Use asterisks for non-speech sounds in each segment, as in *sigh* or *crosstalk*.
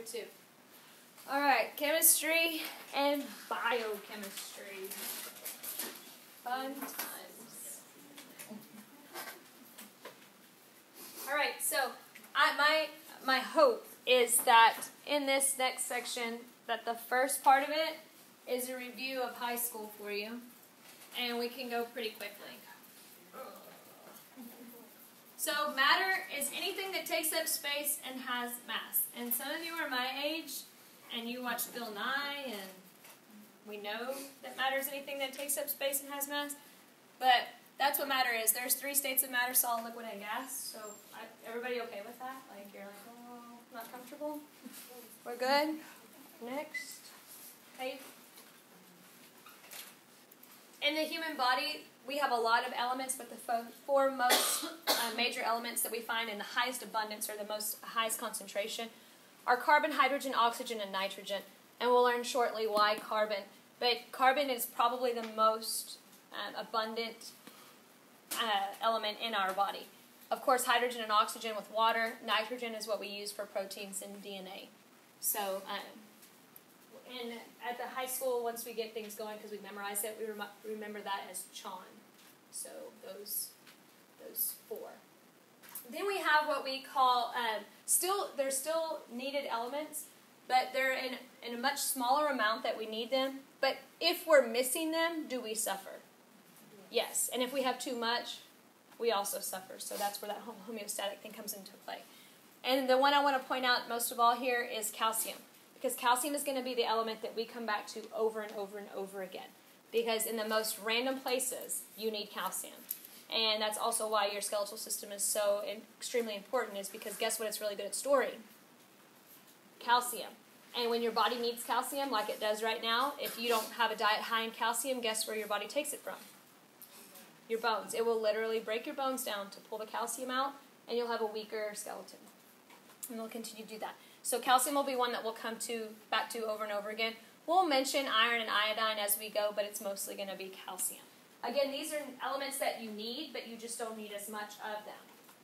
here too. All right, chemistry and biochemistry. Fun times. All right, so I, my my hope is that in this next section, that the first part of it is a review of high school for you, and we can go pretty quickly. So matter is anything that takes up space and has mass. And some of you are my age, and you watch Bill Nye, and we know that matter is anything that takes up space and has mass. But that's what matter is. There's three states of matter: solid, liquid, and gas. So I, everybody okay with that? Like you're like, oh, not comfortable? *laughs* We're good. Next. Okay. In the human body, we have a lot of elements, but the four most uh, major elements that we find in the highest abundance or the most highest concentration are carbon, hydrogen, oxygen, and nitrogen. And we'll learn shortly why carbon. But carbon is probably the most um, abundant uh, element in our body. Of course, hydrogen and oxygen with water. Nitrogen is what we use for proteins and DNA. So, um, in, at the high school, once we get things going, because we memorize it, we rem- remember that as CHON. So those those four. Then we have what we call um, still they're still needed elements, but they're in in a much smaller amount that we need them. But if we're missing them, do we suffer? Yes. And if we have too much, we also suffer. So that's where that homeostatic thing comes into play. And the one I want to point out most of all here is calcium. Because calcium is going to be the element that we come back to over and over and over again because in the most random places you need calcium. And that's also why your skeletal system is so extremely important is because guess what it's really good at storing? Calcium. And when your body needs calcium like it does right now, if you don't have a diet high in calcium, guess where your body takes it from? Your bones. It will literally break your bones down to pull the calcium out and you'll have a weaker skeleton. And it'll continue to do that. So calcium will be one that we'll come to back to over and over again. We'll mention iron and iodine as we go, but it's mostly going to be calcium. Again, these are elements that you need, but you just don't need as much of them.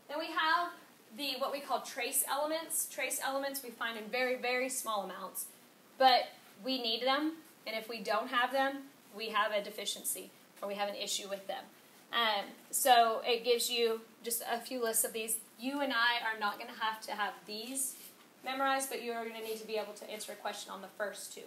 Then we have the what we call trace elements. Trace elements we find in very, very small amounts, but we need them, and if we don't have them, we have a deficiency or we have an issue with them. Um, so it gives you just a few lists of these. You and I are not going to have to have these memorized, but you're going to need to be able to answer a question on the first two.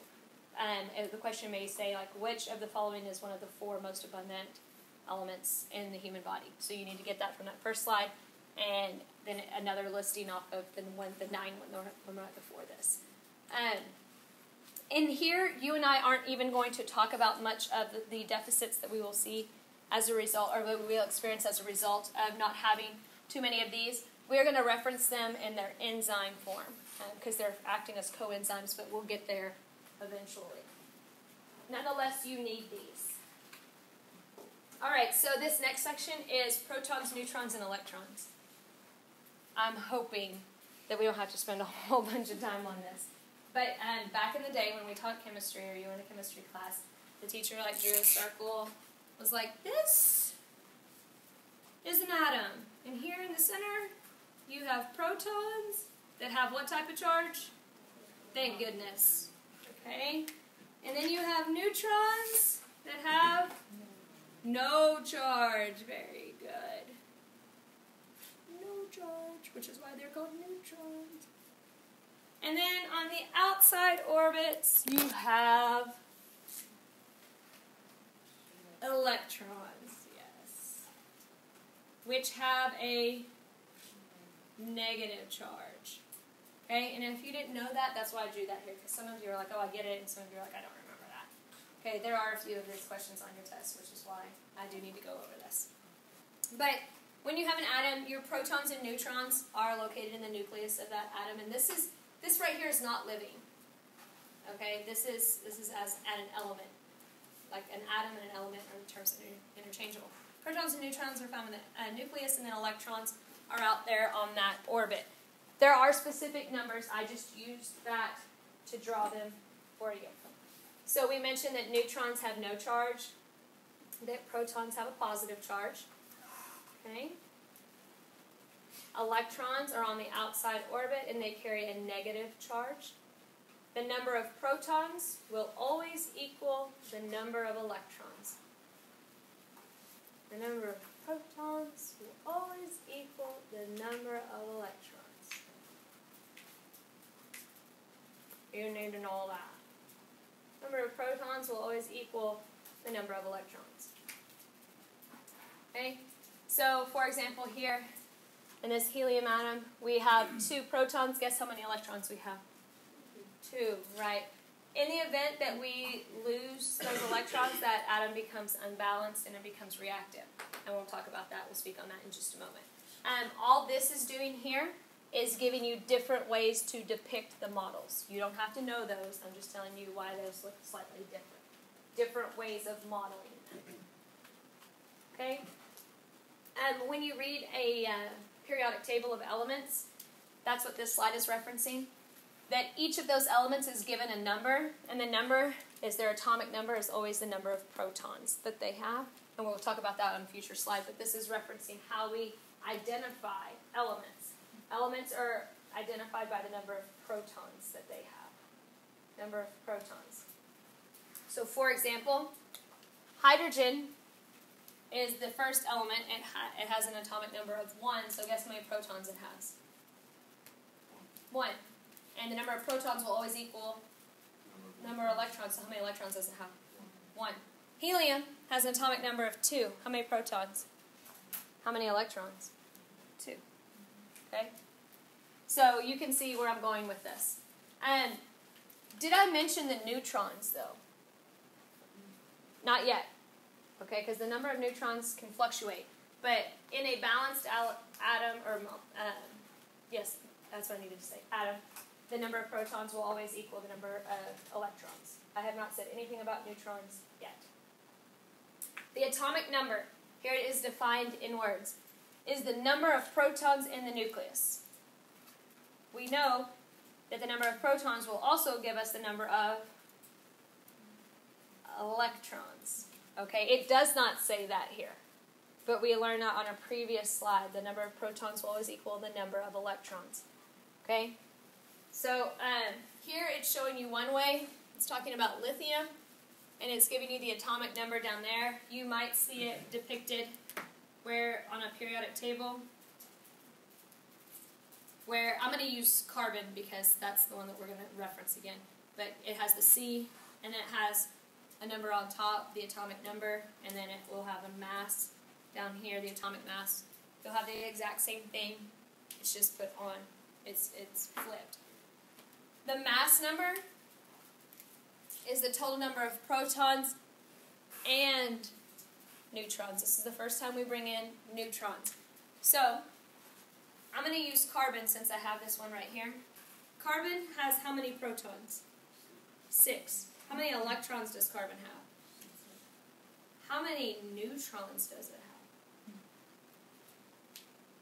Um, the question may say, like, which of the following is one of the four most abundant elements in the human body? So you need to get that from that first slide, and then another listing off of the one, the nine one, right before this. Um, in here, you and I aren't even going to talk about much of the, deficits that we will see as a result, or what we will experience as a result of not having too many of these. We are going to reference them in their enzyme form because um, they're acting as coenzymes, but we'll get there eventually. Nonetheless, you need these. All right, so this next section is protons, neutrons, and electrons. I'm hoping that we don't have to spend a *laughs* whole bunch of time on this. But um, back in the day when we taught chemistry, or you were in a chemistry class, the teacher like drew a circle, was like, this is an atom. And here in the center, you have protons that have what type of charge? Thank goodness. Okay? And then you have neutrons that have no charge. Very good. No charge, which is why they're called neutrons. And then on the outside orbits, you have electrons, yes, which have a negative charge. Okay, and if you didn't know that, that's why I drew that here, because some of you are like, oh, I get it, and some of you are like, I don't remember that. Okay, there are a few of these questions on your test, which is why I do need to go over this. But when you have an atom, your protons and neutrons are located in the nucleus of that atom, and this is this right here is not living. Okay, this is this is as at an element, like an atom and an element are terms that are interchangeable. Protons and neutrons are found in the uh, nucleus, and then electrons are out there on that orbit. There are specific numbers. I just used that to draw them for you. So we mentioned that neutrons have no charge, that protons have a positive charge. Okay? electrons are on the outside orbit and they carry a negative charge. The number of protons will always equal the number of electrons. The number of protons will always equal the number of electrons. Need to know that. Number of protons will always equal the number of electrons. Okay? So, for example, here in this helium atom, we have two protons. Guess how many electrons we have? Two, right? In the event that we lose those electrons, that atom becomes unbalanced and it becomes reactive. And we'll talk about that. We'll speak on that in just a moment. Um, all this is doing here is giving you different ways to depict the models. You don't have to know those. I'm just telling you why those look slightly different. Different ways of modeling Okay? Um, when you read a uh, periodic table of elements, that's what this slide is referencing. That each of those elements is given a number, and the number is their atomic number is always the number of protons that they have. And we'll talk about that on a future slide, but this is referencing how we identify elements. Elements are identified by the number of protons that they have. Number of protons. So, for example, hydrogen is the first element. It, ha- it has an atomic number of 1, so guess how many protons it has? 1. And the number of protons will always equal number of electrons. So how many electrons does it have? 1. Helium has an atomic number of 2. How many protons? How many electrons? 2. Okay? So you can see where I'm going with this. And did I mention the neutrons, though? Not yet okay? Because the number of neutrons can fluctuate. But in a balanced atom, or uh, yes, that's what I needed to say, atom, the number of protons will always equal the number of electrons. I have not said anything about neutrons yet. The atomic number, here it is defined in words, is the number of protons in the nucleus. We know that the number of protons will also give us the number of electrons. Okay, it does not say that here. But we learned that on a previous slide. The number of protons will always equal the number of electrons. Okay? So um, here it's showing you one way. It's talking about lithium, and it's giving you the atomic number down there. You might see it depicted where on a periodic table where I'm going to use carbon because that's the one that we're going to reference again. But it has the C, and it has a number on top, the atomic number, and then it will have a mass down here, the atomic mass. You'll have the exact same thing. It's just put on. It's it's flipped. The mass number is the total number of protons and neutrons. This is the first time we bring in neutrons. So, I'm going to use carbon since I have this one right here. Carbon has how many protons? Six. How many electrons does carbon have? How many neutrons does it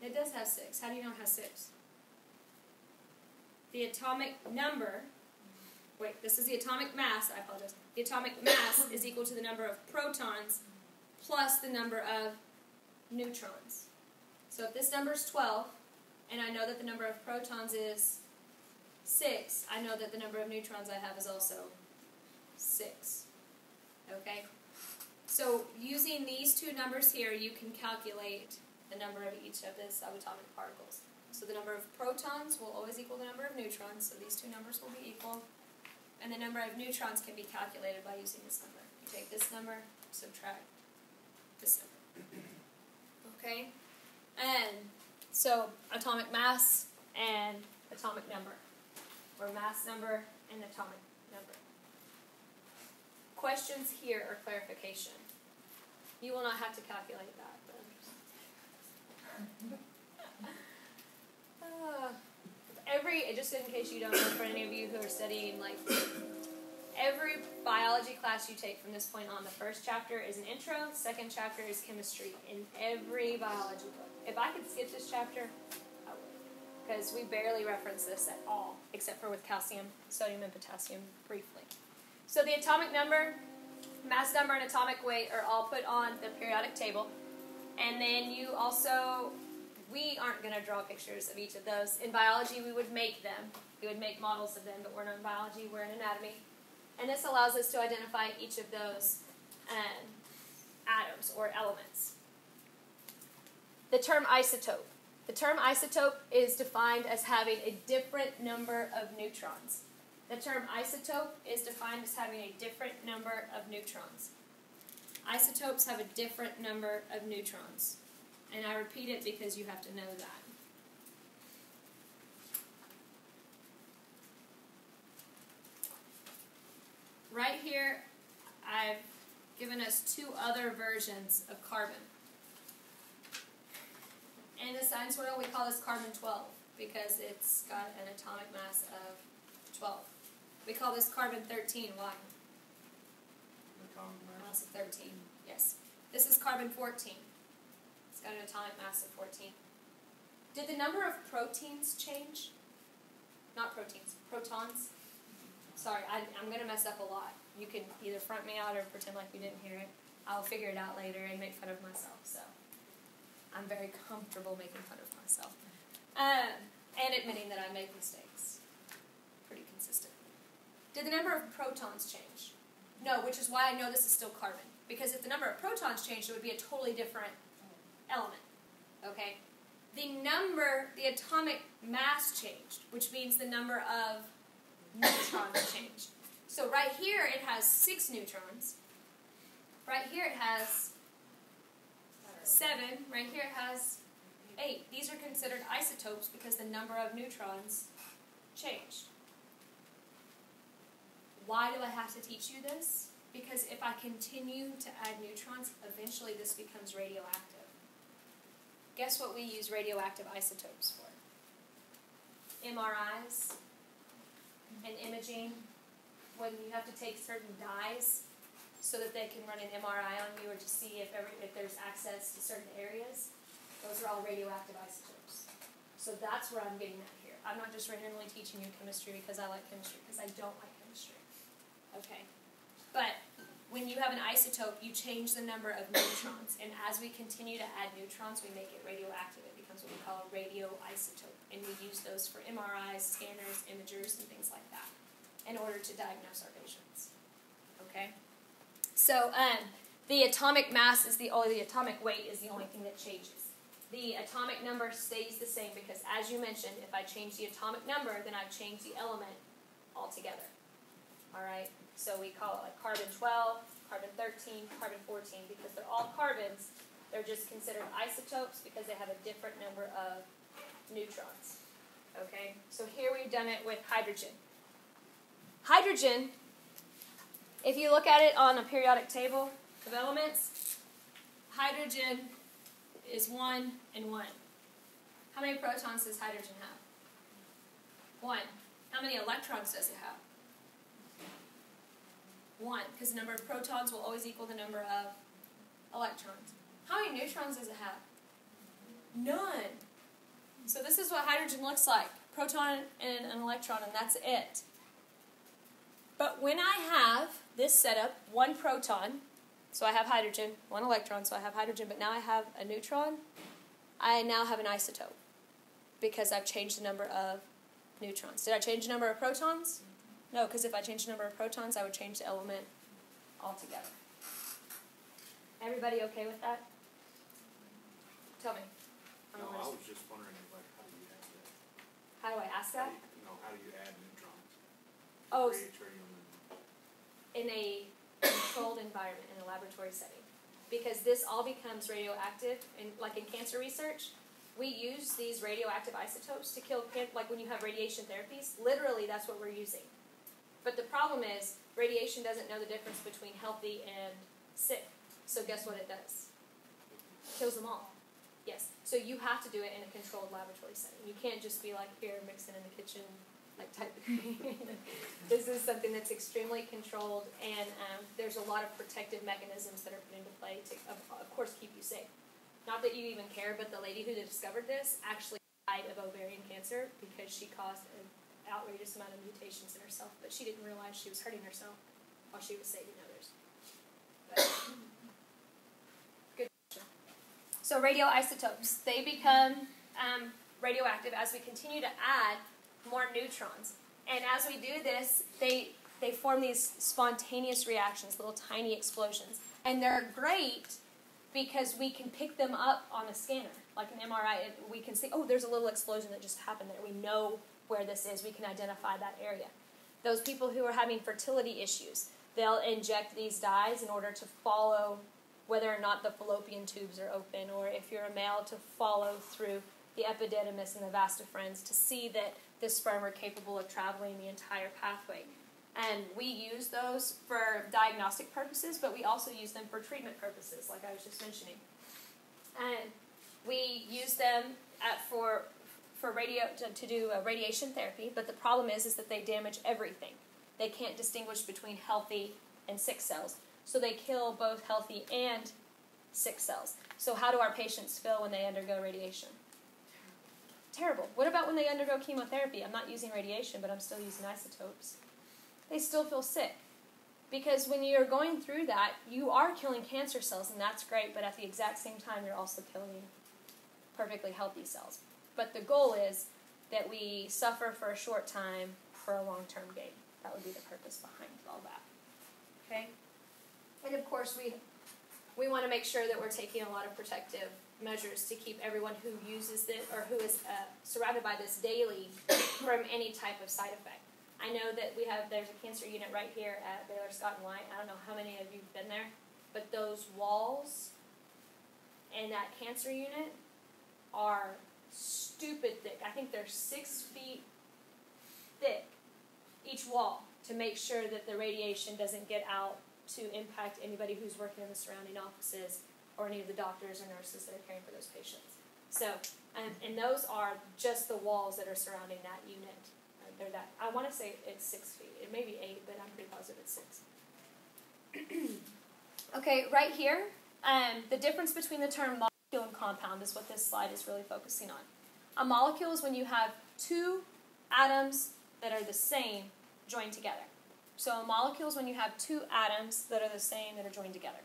have? It does have six. How do you know it has six? The atomic number, wait, this is the atomic mass, I apologize. The atomic mass is equal to the number of protons plus the number of neutrons. So if this number is 12, and I know that the number of protons is 6, I know that the number of neutrons I have is also 6. Okay? So using these two numbers here, you can calculate the number of each of the subatomic particles. So the number of protons will always equal the number of neutrons, so these two numbers will be equal. And the number of neutrons can be calculated by using this number. You take this number, subtract. Okay? And so atomic mass and atomic number, or mass number and atomic number. questions here or clarification? You will not have to calculate that. uh, *laughs* every, just in case you don't know, for any of you who are studying, like, every biology class you take from this point on, the first chapter is an intro, second chapter is chemistry in every biology book. If I could skip this chapter, I would. Because we barely reference this at all, except for with calcium, sodium, and potassium briefly. So the atomic number, mass number, and atomic weight are all put on the periodic table. And then you also we aren't going to draw pictures of each of those. In biology, we would make them. We would make models of them, but we're not in biology, we're in anatomy. And this allows us to identify each of those um, atoms or elements. The term isotope. The term isotope is defined as having a different number of neutrons. The term isotope is defined as having a different number of neutrons. Isotopes have a different number of neutrons. And I repeat it because you have to know that. Right here, I've given us two other versions of carbon. In the science world, we call this carbon 12 because it's got an atomic mass of 12. We call this carbon 13. Why? Atomic mass. Mass of 13. Yes. This is carbon 14. It's got an atomic mass of 14. Did the number of proteins change? Not proteins, protons. Sorry, I, I'm going to mess up a lot. You can either front me out or pretend like you didn't hear it. I'll figure it out later and make fun of myself. So I'm very comfortable making fun of myself um, and admitting that I make mistakes. Pretty consistent. Did the number of protons change? No, which is why I know this is still carbon. Because if the number of protons changed, it would be a totally different element. Okay? The number, the atomic mass changed, which means the number of neutrons changed. So right here it has six neutrons. Right here it has seven. Right here it has eight. These are considered isotopes because the number of neutrons changed. Why do I have to teach you this? Because if I continue to add neutrons, eventually this becomes radioactive. Guess what we use radioactive isotopes for? MRIs and imaging when you have to take certain dyes so that they can run an MRI on you or to see if, every, if there's access to certain areas. Those are all radioactive isotopes. So that's where I'm getting at here. I'm not just randomly teaching you chemistry because I like chemistry, because I don't like chemistry. Okay? But when you have an isotope, you change the number of neutrons. And as we continue to add neutrons, we make it radioactive. What we call a radioisotope. And we use those for MRIs, scanners, imagers, and things like that in order to diagnose our patients. Okay? So um, the atomic mass is the only, the atomic weight is the only thing that changes. The atomic number stays the same because, as you mentioned, if I change the atomic number, then I've changed the element altogether. All right? So we call it like carbon 12, carbon 13, carbon 14 because they're all carbons. They're just considered isotopes because they have a different number of neutrons. Okay? So here we've done it with hydrogen. Hydrogen, if you look at it on a periodic table of elements, hydrogen is 1 and 1. How many protons does hydrogen have? 1. How many electrons does it have? 1, because the number of protons will always equal the number of electrons. How many neutrons does it have? None. So this is what hydrogen looks like. Proton and an electron, and that's it. But when I have this setup, one proton, so I have hydrogen, one electron, so I have hydrogen, but now I have a neutron, I now have an isotope because I've changed the number of neutrons. Did I change the number of protons? No, because if I change the number of protons, I would change the element altogether. Everybody okay with that? Tell me. I No, I was just wondering, like, how do you add that? How do I ask that? you, no, how do you add neutrons? Oh, in a controlled environment in a laboratory setting because this all becomes radioactive and like in cancer research we use these radioactive isotopes to kill can- like when you have radiation therapies literally that's what we're using but the problem is radiation doesn't know the difference between healthy and sick so guess what it does kills them all yes so you have to do it in a controlled laboratory setting you can't just be like here mix it in the kitchen like type *laughs* this is something that's extremely controlled, and um, there's a lot of protective mechanisms that are put into play to, of, of course, keep you safe. Not that you even care, but the lady who discovered this actually died of ovarian cancer because she caused an outrageous amount of mutations in herself, but she didn't realize she was hurting herself while she was saving others. But. So radioisotopes, they become um, radioactive as we continue to add more neutrons. And as we do this, they, they form these spontaneous reactions, little tiny explosions. And they're great because we can pick them up on a scanner, like an MRI. We can see, oh, there's a little explosion that just happened there. We know where this is, we can identify that area. Those people who are having fertility issues, they'll inject these dyes in order to follow whether or not the fallopian tubes are open, or if you're a male, to follow through the epididymis and the vas deferens to see that the sperm are capable of traveling the entire pathway. And we use those for diagnostic purposes, but we also use them for treatment purposes, like I was just mentioning. And we use them at, for for radio to, to do radiation therapy, but the problem is is that they damage everything. They can't distinguish between healthy and sick cells, so they kill both healthy and sick cells. So how do our patients feel when they undergo radiation? Terrible. What about when they undergo chemotherapy? I'm not using radiation, but I'm still using isotopes. They still feel sick. Because when you're going through that, you are killing cancer cells, and that's great, but at the exact same time, you're also killing perfectly healthy cells. But the goal is that we suffer for a short time for a long term gain. That would be the purpose behind all that. Okay? And of course, we, we want to make sure that we're taking a lot of protective measures to keep everyone who uses this or who is uh, surrounded by this daily *coughs* from any type of side effect. I know that we have, there's a cancer unit right here at Baylor Scott and White. I don't know how many of you have been there, but those walls in that cancer unit are stupid thick. I think they're six feet thick, each wall, to make sure that the radiation doesn't get out to impact anybody who's working in the surrounding offices or any of the doctors or nurses that are caring for those patients. So, and, and those are just the walls that are surrounding that unit. Uh, they're that. I want to say it's six feet. It may be eight, but I'm pretty positive it's six. *clears throat* okay, right here, um, the difference between the term molecule and compound is what this slide is really focusing on. A molecule is when you have two atoms that are the same joined together. So a molecule is when you have two atoms that are the same that are joined together.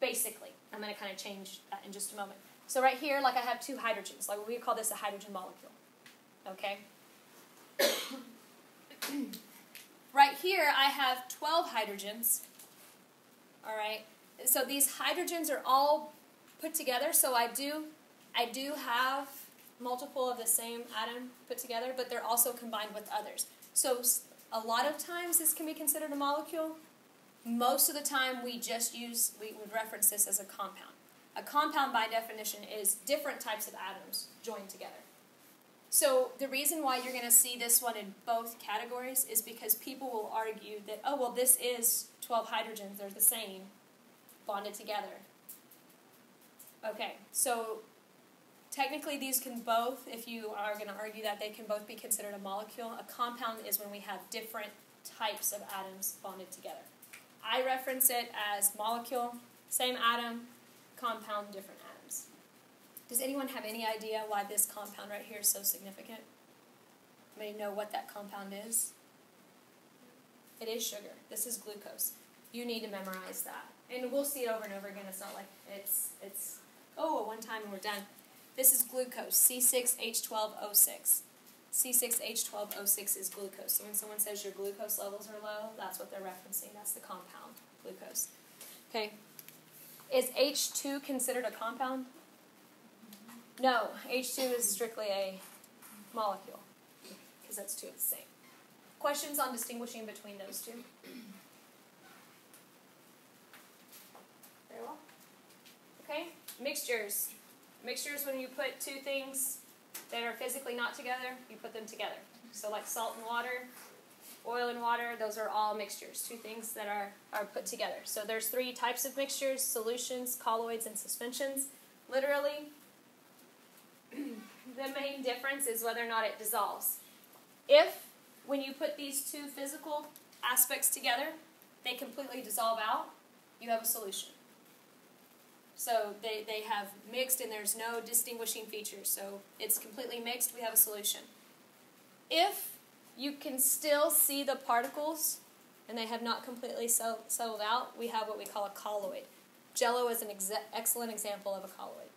Basically, I'm going to kind of change that in just a moment. So right here, like I have two hydrogens. Like we call this a hydrogen molecule. Okay? *coughs* right here, I have 12 hydrogens. All right? So these hydrogens are all put together. So I do, I do have multiple of the same atom put together, but they're also combined with others. So a lot of times this can be considered a molecule. Most of the time we just use, we would reference this as a compound. A compound by definition is different types of atoms joined together. So the reason why you're going to see this one in both categories is because people will argue that, oh, well, this is 12 hydrogens, they're the same, bonded together. Okay, so technically these can both, if you are going to argue that, they can both be considered a molecule. A compound is when we have different types of atoms bonded together. I reference it as molecule, same atom, compound, different atoms. Does anyone have any idea why this compound right here is so significant? May know what that compound is? It is sugar. This is glucose. You need to memorize that. And we'll see it over and over again. It's not like it's it's oh, one time and we're done. This is glucose, C6H12O6. C6H12O6 is glucose. So when someone says your glucose levels are low, that's what they're referencing. That's the compound, glucose. Okay. Is H2 considered a compound? No, H2 is strictly a molecule because that's two of the same. Questions on distinguishing between those two? Very well. Okay, mixtures. Mixtures, when you put two things that are physically not together, you put them together. So, like salt and water, oil and water, those are all mixtures, two things that are, are put together. So, there's three types of mixtures solutions, colloids, and suspensions. Literally, *clears throat* the main difference is whether or not it dissolves. If, when you put these two physical aspects together, they completely dissolve out, you have a solution. So they, they have mixed and there's no distinguishing features. So it's completely mixed, we have a solution. If you can still see the particles and they have not completely settled out, we have what we call a colloid. Jello is an ex- excellent example of a colloid.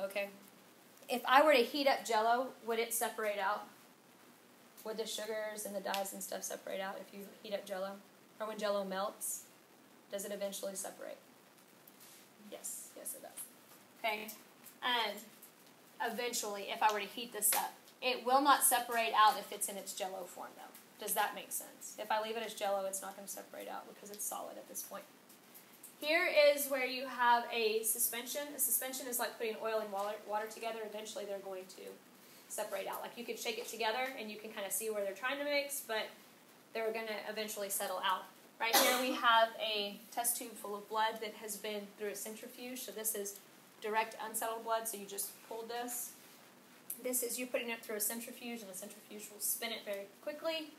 Okay? if I were to heat up jello, would it separate out? Would the sugars and the dyes and stuff separate out if you heat up jello? Or when jello melts, does it eventually separate? Yes. Okay, and eventually, if I were to heat this up, it will not separate out if it's in its jello form though. Does that make sense? If I leave it as jello, it's not going to separate out because it's solid at this point. Here is where you have a suspension. A suspension is like putting oil and water, together. Eventually, they're going to separate out. Like you could shake it together and you can kind of see where they're trying to mix, but they're going to eventually settle out. Right here we have a test tube full of blood that has been through a centrifuge. So this is direct unsettled blood, so you just pulled this. This is you putting it through a centrifuge, and the centrifuge will spin it very quickly.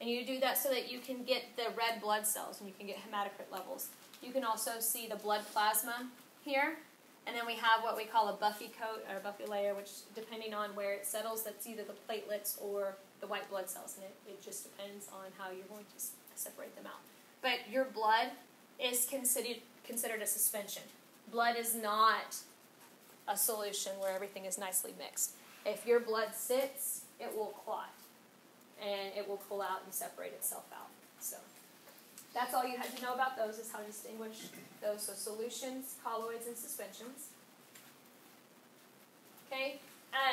And you do that so that you can get the red blood cells and you can get hematocrit levels. You can also see the blood plasma here. And then we have what we call a buffy coat or a buffy layer, which depending on where it settles, that's either the platelets or the white blood cells. And it, it just depends on how you're going to separate them out. But your blood is considered, considered a suspension. Blood is not a solution where everything is nicely mixed. If your blood sits, it will clot and it will pull out and separate itself out. So that's all you had to know about those is how to distinguish those. So solutions, colloids, and suspensions. Okay,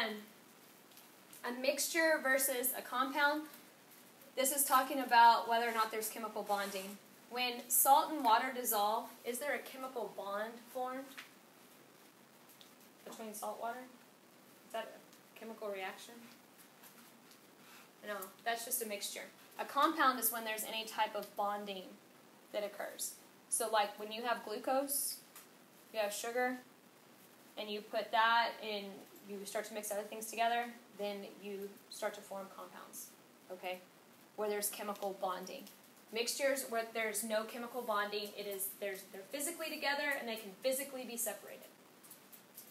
and a mixture versus a compound. This is talking about whether or not there's chemical bonding. When salt and water dissolve, is there a chemical bond formed between salt water? Is that a chemical reaction? No, that's just a mixture. A compound is when there's any type of bonding that occurs. So, like when you have glucose, you have sugar, and you put that in, you start to mix other things together, then you start to form compounds, okay? Where there's chemical bonding. Mixtures where there's no chemical bonding, it is there's they're physically together and they can physically be separated.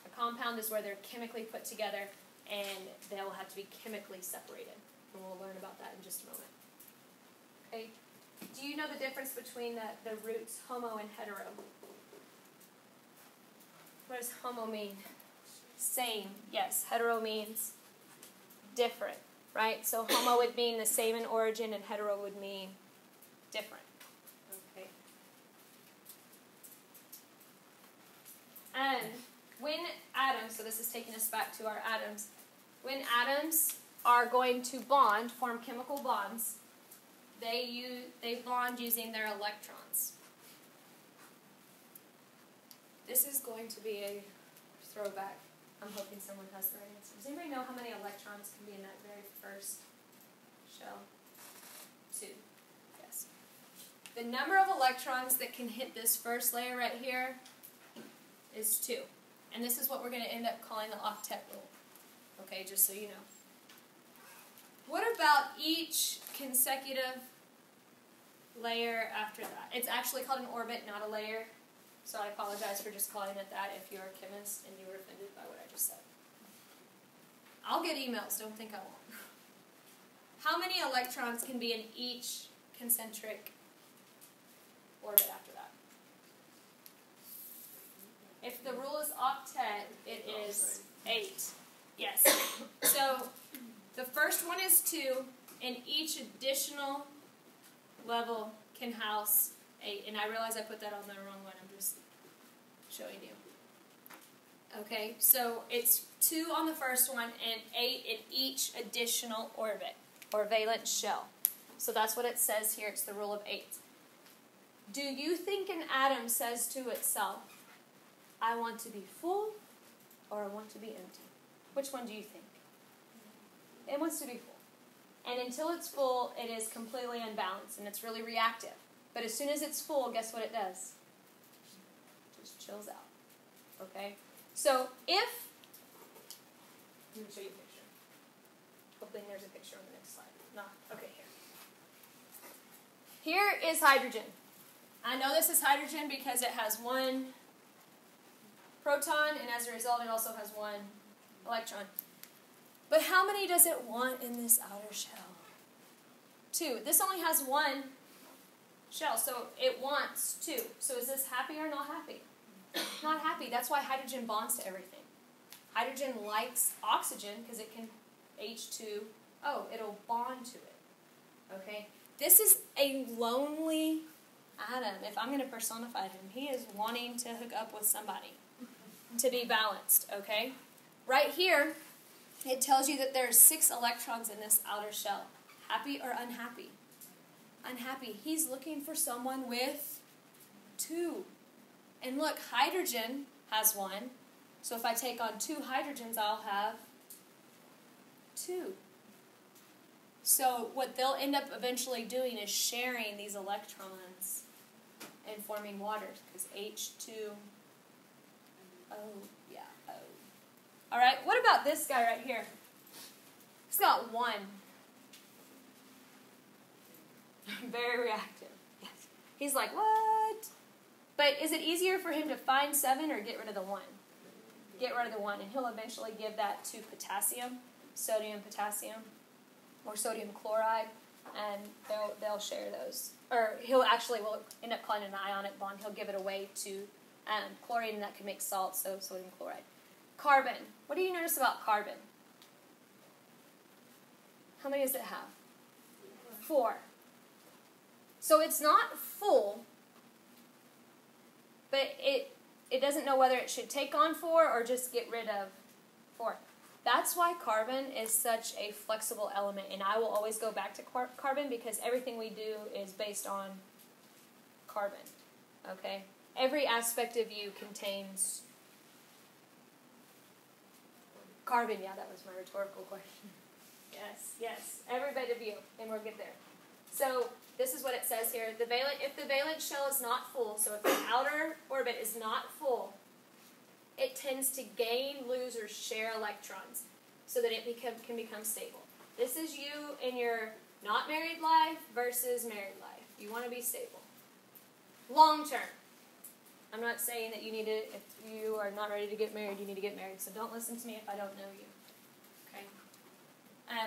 A compound is where they're chemically put together and they'll have to be chemically separated. And we'll learn about that in just a moment. Okay. Do you know the difference between the, the roots homo and hetero? What does homo mean? Same. Yes. Hetero means different, right? So homo would mean the same in origin, and hetero would mean different. Okay. And when atoms, so this is taking us back to our atoms, when atoms are going to bond, form chemical bonds, they use they bond using their electrons. This is going to be a throwback. I'm hoping someone has the right answer. Does anybody know how many electrons can be in that very first shell? Two. Yes. The number of electrons that can hit this first layer right here is two. And this is what we're going to end up calling the octet rule. Okay, just so you know. What about each consecutive layer after that? It's actually called an orbit, not a layer. So I apologize for just calling it that if you're a chemist and you were offended by what I just said. I'll get emails, don't think I won't. *laughs* How many electrons can be in each concentric orbit after that? If the rule is octet, it is eight. Yes. *coughs* So the first one is two, and each additional level can house eight. And I realize I put that on the wrong one. I'm just showing you. Okay, so it's two on the first one and eight in each additional orbit or valence shell. So that's what it says here. It's the rule of eight. Do you think an atom says to itself, I want to be full or I want to be empty? Which one do you think? It wants to be full. And until it's full, it is completely unbalanced and it's really reactive. But as soon as it's full, guess what it does? Just chills out. Okay? So if. Let me show you a picture. Hoping there's a picture on the next slide. Not. Okay, here. Here is hydrogen. I know this is hydrogen because it has one proton, and as a result, it also has one electron. But how many does it want in this outer shell? Two. This only has one shell, so it wants two. So is this happy or not happy? *coughs* Not happy. That's why hydrogen bonds to everything. Hydrogen likes oxygen because it can H2. Oh, it'll bond to it. Okay? This is a lonely atom. If I'm going to personify him, he is wanting to hook up with somebody to be balanced. Okay? Right here, it tells you that there are six electrons in this outer shell. Happy or unhappy? Unhappy. He's looking for someone with two. And look, hydrogen has one. So if I take on two hydrogens, I'll have two. So what they'll end up eventually doing is sharing these electrons and forming water because H2 O, yeah, O. All right, what about this guy right here? He's got one. *laughs* Very reactive. Yes. He's like, what? But is it easier for him to find seven or get rid of the one? Get rid of the one, and he'll eventually give that to potassium, sodium, potassium, or sodium chloride, and they'll they'll share those. Or he'll actually will end up calling it an ionic bond. He'll give it away to um, chlorine, and that can make salt, so sodium chloride. Carbon. What do you notice about carbon? How many does it have? Four. So it's not full, but it it doesn't know whether it should take on four or just get rid of four. That's why carbon is such a flexible element, and I will always go back to car- carbon because everything we do is based on carbon. Okay? Every aspect of you contains carbon. Yeah, that was my rhetorical question. *laughs* Yes, yes. Every bit of you, and we'll get there. So, this is what it says here. The valent, if the valence shell is not full, so if the outer orbit is not full, it tends to gain, lose, or share electrons so that it become, can become stable. This is you in your not married life versus married life. You want to be stable. Long term. I'm not saying that you need to, if you are not ready to get married, you need to get married. So don't listen to me if I don't know you. Okay?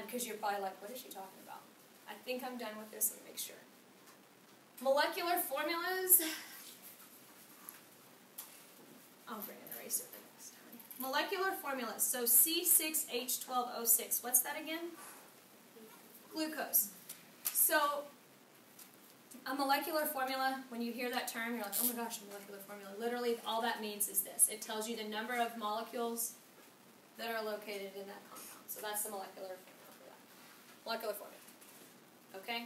Because um, you're probably like, what is she talking about? I think I'm done with this. Let me make sure. Molecular formulas. *sighs* I'll bring an eraser the next time. Molecular formulas. So C6H12O6. What's that again? Glucose. So a molecular formula, when you hear that term, you're like, oh my gosh, a molecular formula. Literally, all that means is this it tells you the number of molecules that are located in that compound. So that's the molecular formula for that. Molecular formula. Okay?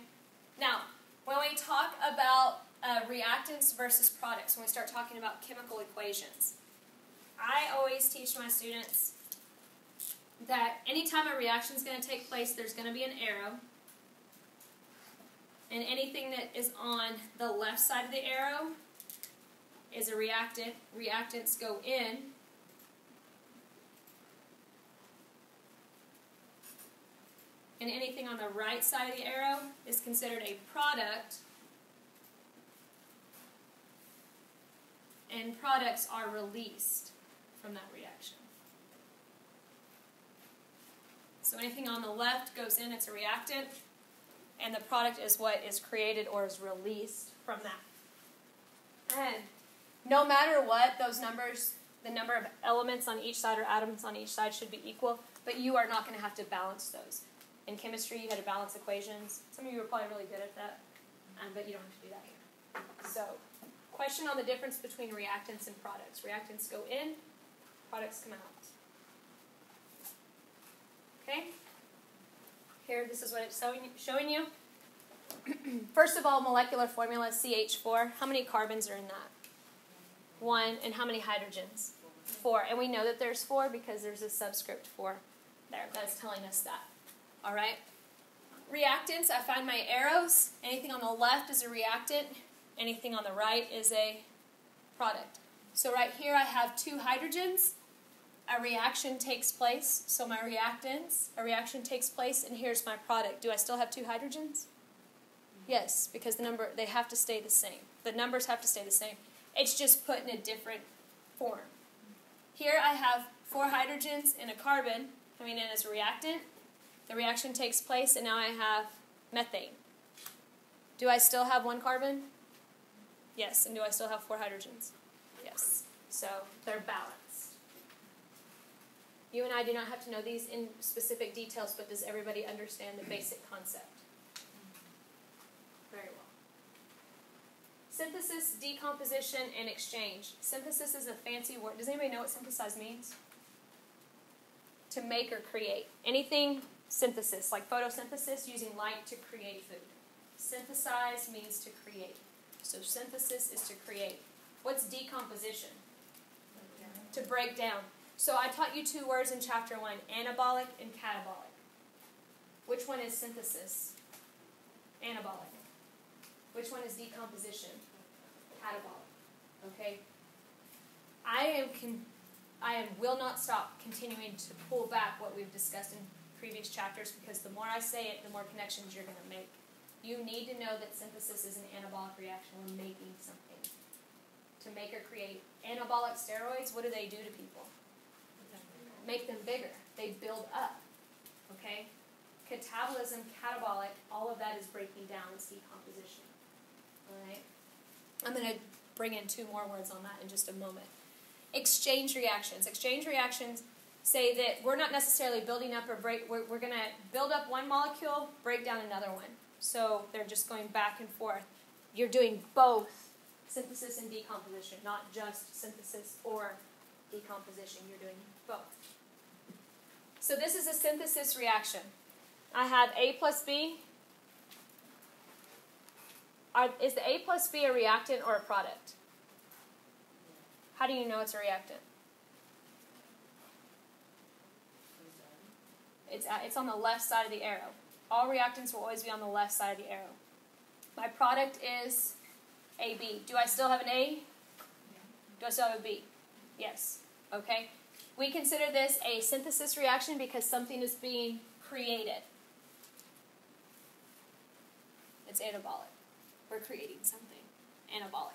Now, when we talk about uh, reactants versus products, when we start talking about chemical equations, I always teach my students that anytime a reaction is going to take place, there's going to be an arrow. And anything that is on the left side of the arrow is a reactant. Reactants go in. And anything on the right side of the arrow is considered a product. And products are released from that reaction. So anything on the left goes in, it's a reactant and the product is what is created or is released from that. And no matter what, those numbers, the number of elements on each side or atoms on each side should be equal, but you are not going to have to balance those. In chemistry, you had to balance equations. Some of you are probably really good at that, um, but you don't have to do that here. So, question on the difference between reactants and products. Reactants go in, products come out. Okay? Here, this is what it's showing you. *clears throat* First of all, molecular formula CH4. How many carbons are in that? One. And how many hydrogens? Four. And we know that there's four because there's a subscript four there. That's telling us that. All right? Reactants, I find my arrows. Anything on the left is a reactant. Anything on the right is a product. So right here I have two hydrogens a reaction takes place, so my reactants, a reaction takes place, and here's my product. Do I still have two hydrogens? Mm-hmm. Yes, because the number they have to stay the same. The numbers have to stay the same. It's just put in a different form. Here I have four hydrogens and a carbon coming in as a reactant. The reaction takes place, and now I have methane. Do I still have one carbon? Yes, and do I still have four hydrogens? Yes. So they're balanced. You and I do not have to know these in specific details, but does everybody understand the basic concept? Very well. Synthesis, decomposition, and exchange. Synthesis is a fancy word. Does anybody know what synthesize means? To make or create. Anything synthesis, like photosynthesis, using light to create food. Synthesize means to create. So synthesis is to create. What's decomposition? To break down. So I taught you two words in chapter one anabolic and catabolic. Which one is synthesis? Anabolic. Which one is decomposition? Catabolic. Okay? I am con- I am will not stop continuing to pull back what we've discussed in previous chapters because the more I say it, the more connections you're going to make. You need to know that synthesis is an anabolic reaction. We're making something. To make or create. Anabolic steroids, what do they do to people? Make them bigger. They build up. Okay? Catabolism, catabolic, all of that is breaking down. Decomposition. Alright? I'm going to bring in two more words on that in just a moment. Exchange reactions. Exchange reactions say that we're not necessarily building up or break, we're, we're going to build up one molecule, break down another one. So they're just going back and forth. You're doing both synthesis and decomposition, not just synthesis or decomposition. You're doing both. So this is a synthesis reaction. I have A plus B. Are, is the A plus B a reactant or a product? How do you know it's a reactant? It's, at, it's on the left side of the arrow. All reactants will always be on the left side of the arrow. My product is AB. Do I still have an A? Do I still have a B? Yes. Okay. We consider this a synthesis reaction because something is being created. It's anabolic. We're creating something anabolic.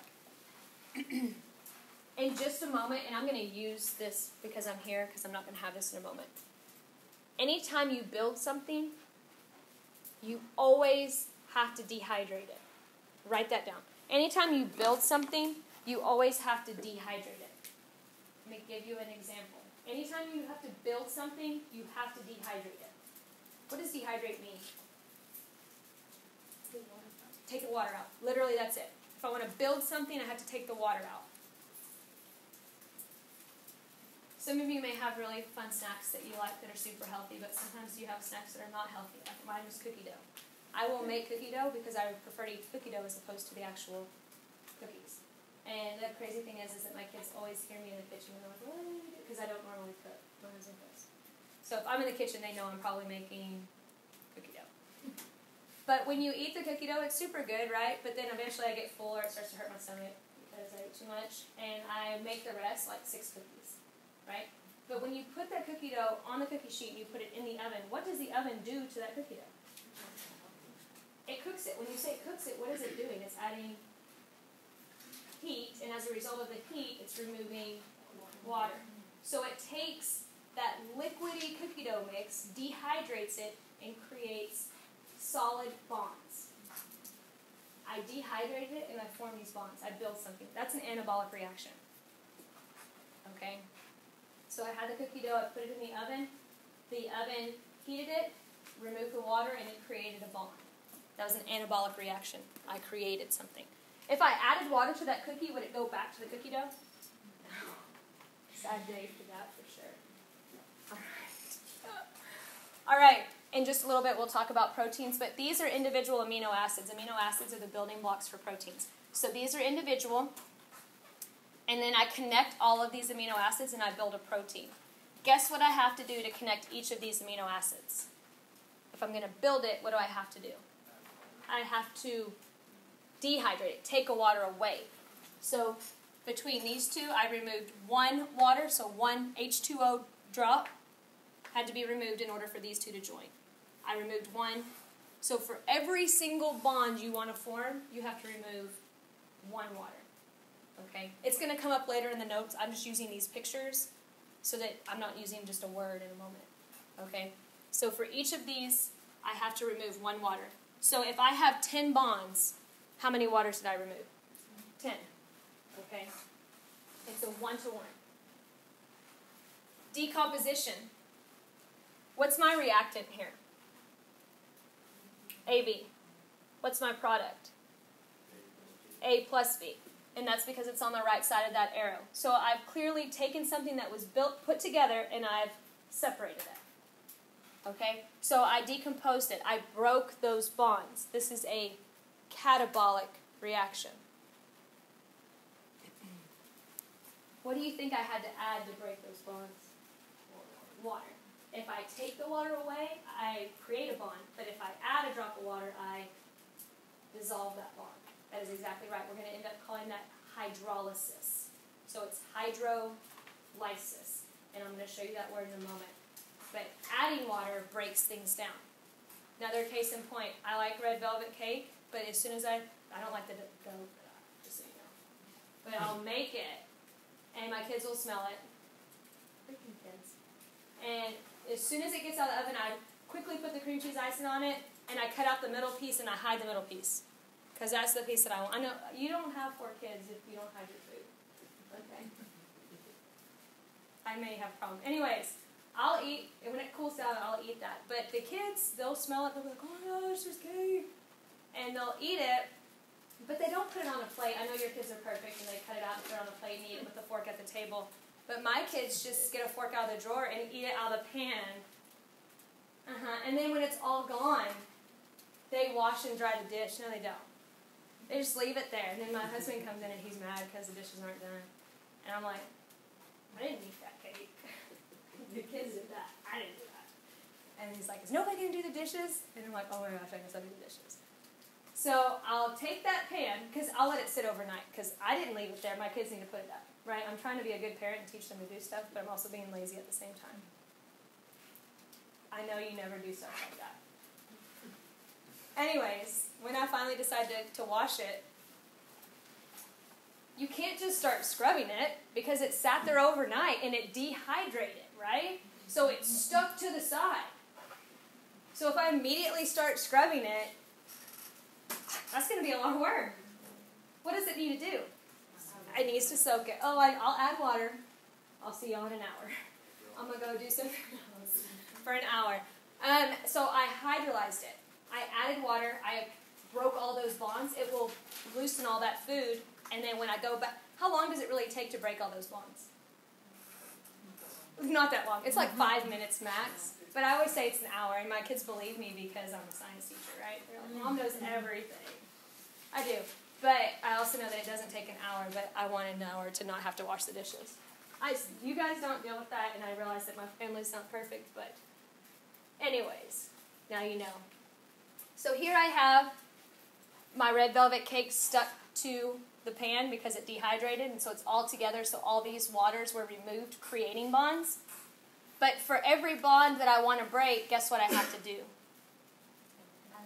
*clears throat* in just a moment, and I'm going to use this because I'm here because I'm not going to have this in a moment. Anytime you build something, you always have to dehydrate it. Write that down. Anytime you build something, you always have to dehydrate it. Let me give you an example. Anytime you have to build something, you have to dehydrate it. What does dehydrate mean? Take the water out. Literally, that's it. If I want to build something, I have to take the water out. Some of you may have really fun snacks that you like that are super healthy, but sometimes you have snacks that are not healthy. Like mine was cookie dough. I will make cookie dough because I prefer to eat cookie dough as opposed to the actual cookies. And the crazy thing is, is that my kids always hear me in the kitchen and they're like, "What? Because I don't normally cook when I'm in this. So if I'm in the kitchen, they know I'm probably making cookie dough. *laughs* But when you eat the cookie dough, it's super good, right? But then eventually I get full or it starts to hurt my stomach because I eat too much, and I make the rest like six cookies, right? But when you put that cookie dough on the cookie sheet and you put it in the oven, what does the oven do to that cookie dough? It cooks it. When you say it cooks it, what is it doing? It's adding heat, and as a result of the heat, it's removing water. So it takes that liquidy cookie dough mix, dehydrates it, and creates solid bonds. I dehydrate it and I form these bonds. I build something. That's an anabolic reaction. Okay? So I had the cookie dough, I put it in the oven. The oven heated it, removed the water, and it created a bond. That was an anabolic reaction. I created something. If I added water to that cookie, would it go back to the cookie dough? Sad day for that, for sure. All right. All right. In just a little bit, we'll talk about proteins, but these are individual amino acids. Amino acids are the building blocks for proteins. So these are individual, and then I connect all of these amino acids and I build a protein. Guess what I have to do to connect each of these amino acids? If I'm going to build it, what do I have to do? I have to dehydrate it, take a water away. So between these two, I removed one water, so one H2O drop had to be removed in order for these two to join. I removed one. So for every single bond you want to form, you have to remove one water. Okay? It's going to come up later in the notes. I'm just using these pictures so that I'm not using just a word in a moment. Okay? So for each of these, I have to remove one water. So if I have 10 bonds, how many waters did I remove? 10. Okay? It's a one to one. decomposition. What's my reactant here? AB. What's my product? A plus B. And that's because it's on the right side of that arrow. So I've clearly taken something that was built, put together, and I've separated it. Okay? So I decomposed it. I broke those bonds. This is a catabolic reaction. What do you think I had to add to break those bonds? Water. If I take the water away, I create a bond. But if I add a drop of water, I dissolve that bond. That is exactly right. We're going to end up calling that hydrolysis. So it's hydrolysis. And I'm going to show you that word in a moment. But adding water breaks things down. Another case in point, I like red velvet cake, but as soon as I, I don't like the dough, just so you know. But I'll make it, and my kids will smell it. Freaking kids. And as soon as it gets out of the oven, I quickly put the cream cheese icing on it, and I cut out the middle piece and I hide the middle piece. Because that's the piece that I want. I know you don't have four kids if you don't hide your food. Okay. I may have problems. Anyways, I'll eat and when it cools down. I'll eat that. But the kids, they'll smell it. They'll be like, "Oh my gosh, there's cake," and they'll eat it. But they don't put it on a plate. I know your kids are perfect and they cut it out and put it on a plate and eat it with a fork at the table. But my kids just get a fork out of the drawer and eat it out of the pan. Uh huh. And then when it's all gone, they wash and dry the dish. No, they don't. They just leave it there. And then my husband comes in and he's mad because the dishes aren't done. And I'm like, I didn't eat that cake. *laughs* the kids did that. I didn't do that. And he's like, is nobody going to do the dishes? And I'm like, oh my gosh, I guess I'll do the dishes. So I'll take that pan, because I'll let it sit overnight, because I didn't leave it there. My kids need to put it up, right? I'm trying to be a good parent and teach them to do stuff, but I'm also being lazy at the same time. I know you never do stuff like that. Anyways, when I finally decided to, to wash it, you can't just start scrubbing it because it sat there overnight and it dehydrated, right? So it stuck to the side. So if I immediately start scrubbing it, that's going to be a lot of work. What does it need to do? It needs to soak it. Oh, I, will add water. I'll see y'all in an hour. I'm going to go do something else for an hour. Um, so I hydrolyzed it. I added water. I broke all those bonds. It will loosen all that food. And then when I go back, how long does it really take to break all those bonds? Not that long. It's like five minutes max. But I always say it's an hour, and my kids believe me because I'm a science teacher, right? They're like, Mom knows everything. I do. But I also know that it doesn't take an hour, but I want an hour to not have to wash the dishes. I, you guys don't deal with that, and I realize that my family's not perfect, but anyways, now you know. So here I have my red velvet cake stuck to the pan because it dehydrated, and so it's all together, so all these waters were removed, creating bonds. But for every bond that I want to break, guess what I have to do?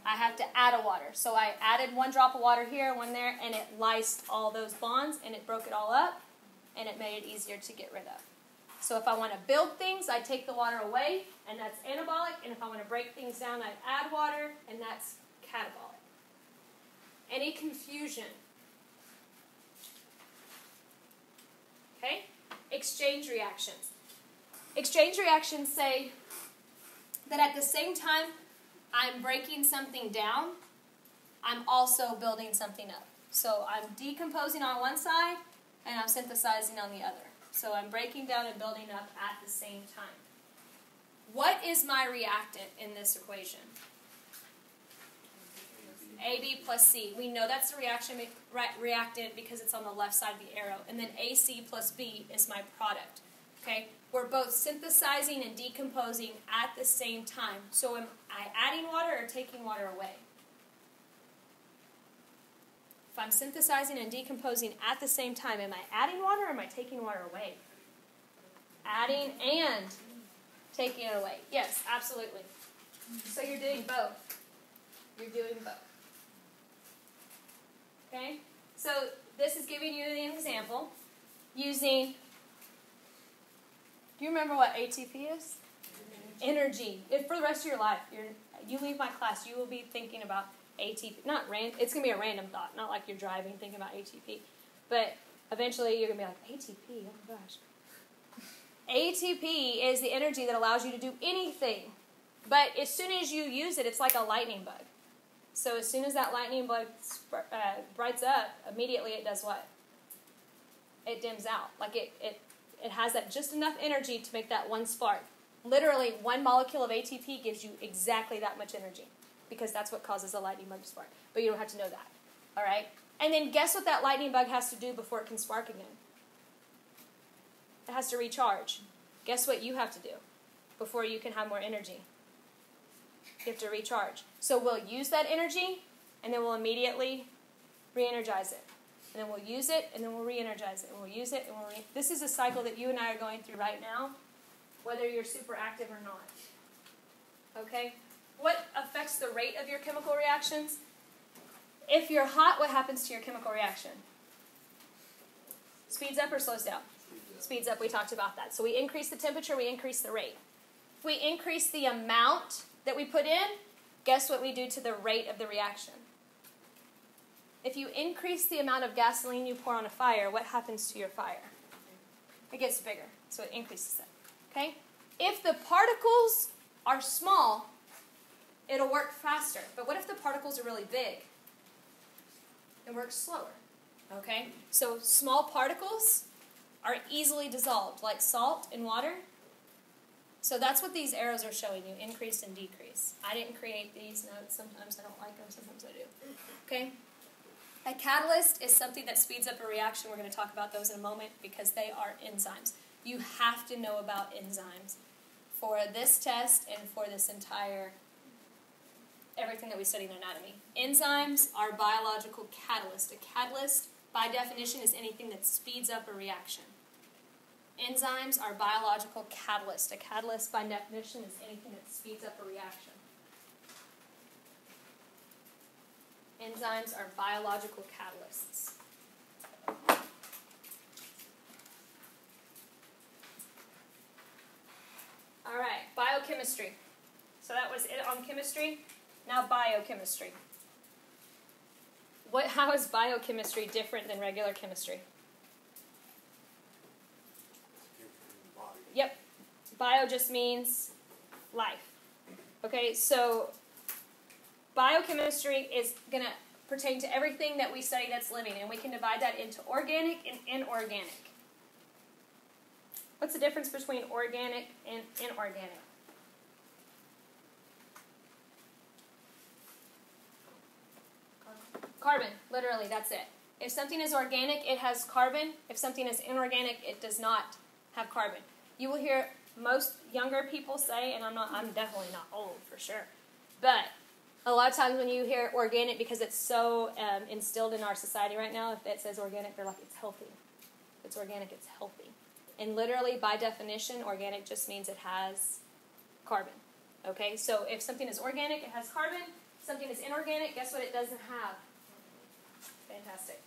I have to add a water. So I added one drop of water here, one there, and it lysed all those bonds and it broke it all up and it made it easier to get rid of. So if I want to build things, I take the water away and that's anabolic. And if I want to break things down, I add water and that's catabolic. Any confusion? Okay? Exchange reactions. Exchange reactions say that at the same time I'm breaking something down, I'm also building something up. So I'm decomposing on one side and I'm synthesizing on the other. So I'm breaking down and building up at the same time. What is my reactant in this equation? AB plus C. We know that's the reaction reactant because it's on the left side of the arrow. And then AC plus B is my product. Okay? We're both synthesizing and decomposing at the same time. So am I adding water or taking water away? If I'm synthesizing and decomposing at the same time, am I adding water or am I taking water away? Adding and taking it away. Yes, absolutely. So you're doing both. You're doing both. Okay? So this is giving you the example using do you remember what ATP is? Energy. If for the rest of your life, you're, you leave my class, you will be thinking about ATP. Not ran. It's gonna be a random thought, not like you're driving thinking about ATP. But eventually, you're gonna be like ATP. Oh my gosh. ATP is the energy that allows you to do anything. But as soon as you use it, it's like a lightning bug. So as soon as that lightning bug uh, brights up, immediately it does what? It dims out. Like it, it, it has that just enough energy to make that one spark. Literally, one molecule of ATP gives you exactly that much energy because that's what causes a lightning bug spark. But you don't have to know that. All right? And then guess what that lightning bug has to do before it can spark again? It has to recharge. Guess what you have to do before you can have more energy? You have to recharge. So we'll use that energy and then we'll immediately re energize it. And then we'll use it and then we'll re energize it. And we'll use it and we'll re- This is a cycle that you and I are going through right now, whether you're super active or not. Okay? What affects the rate of your chemical reactions? If you're hot, what happens to your chemical reaction? Speeds up or slows down? Speeds up, we talked about that. So we increase the temperature, we increase the rate. If we increase the amount that we put in, guess what we do to the rate of the reaction? If you increase the amount of gasoline you pour on a fire, what happens to your fire? It gets bigger, so it increases it. Okay? If the particles are small, it'll work faster. But what if the particles are really big? It works slower. Okay? So small particles are easily dissolved, like salt in water. So that's what these arrows are showing you increase and decrease. I didn't create these notes. Sometimes I don't like them, sometimes I do. Okay? A catalyst is something that speeds up a reaction. We're going to talk about those in a moment because they are enzymes. You have to know about enzymes for this test and for this entire everything that we study in anatomy. Enzymes are biological catalysts. A catalyst, by definition, is anything that speeds up a reaction. Enzymes are biological catalysts. A catalyst, by definition, is anything that speeds up a reaction. Enzymes are biological catalysts. All right, biochemistry. So that was it on chemistry. Now, biochemistry. What, how is biochemistry different than regular chemistry? Yep. Bio just means life. Okay, so biochemistry is going to pertain to everything that we study that's living, and we can divide that into organic and inorganic. What's the difference between organic and inorganic? Carbon, literally, that's it. If something is organic, it has carbon. If something is inorganic, it does not have carbon. You will hear most younger people say, and I'm not, I'm definitely not old for sure, but a lot of times when you hear organic, because it's so um, instilled in our society right now, if it says organic, they're like, it's healthy. If it's organic, it's healthy. And literally, by definition, organic just means it has carbon. Okay, so if something is organic, it has carbon. Something is inorganic, guess what it doesn't have? Fantastic.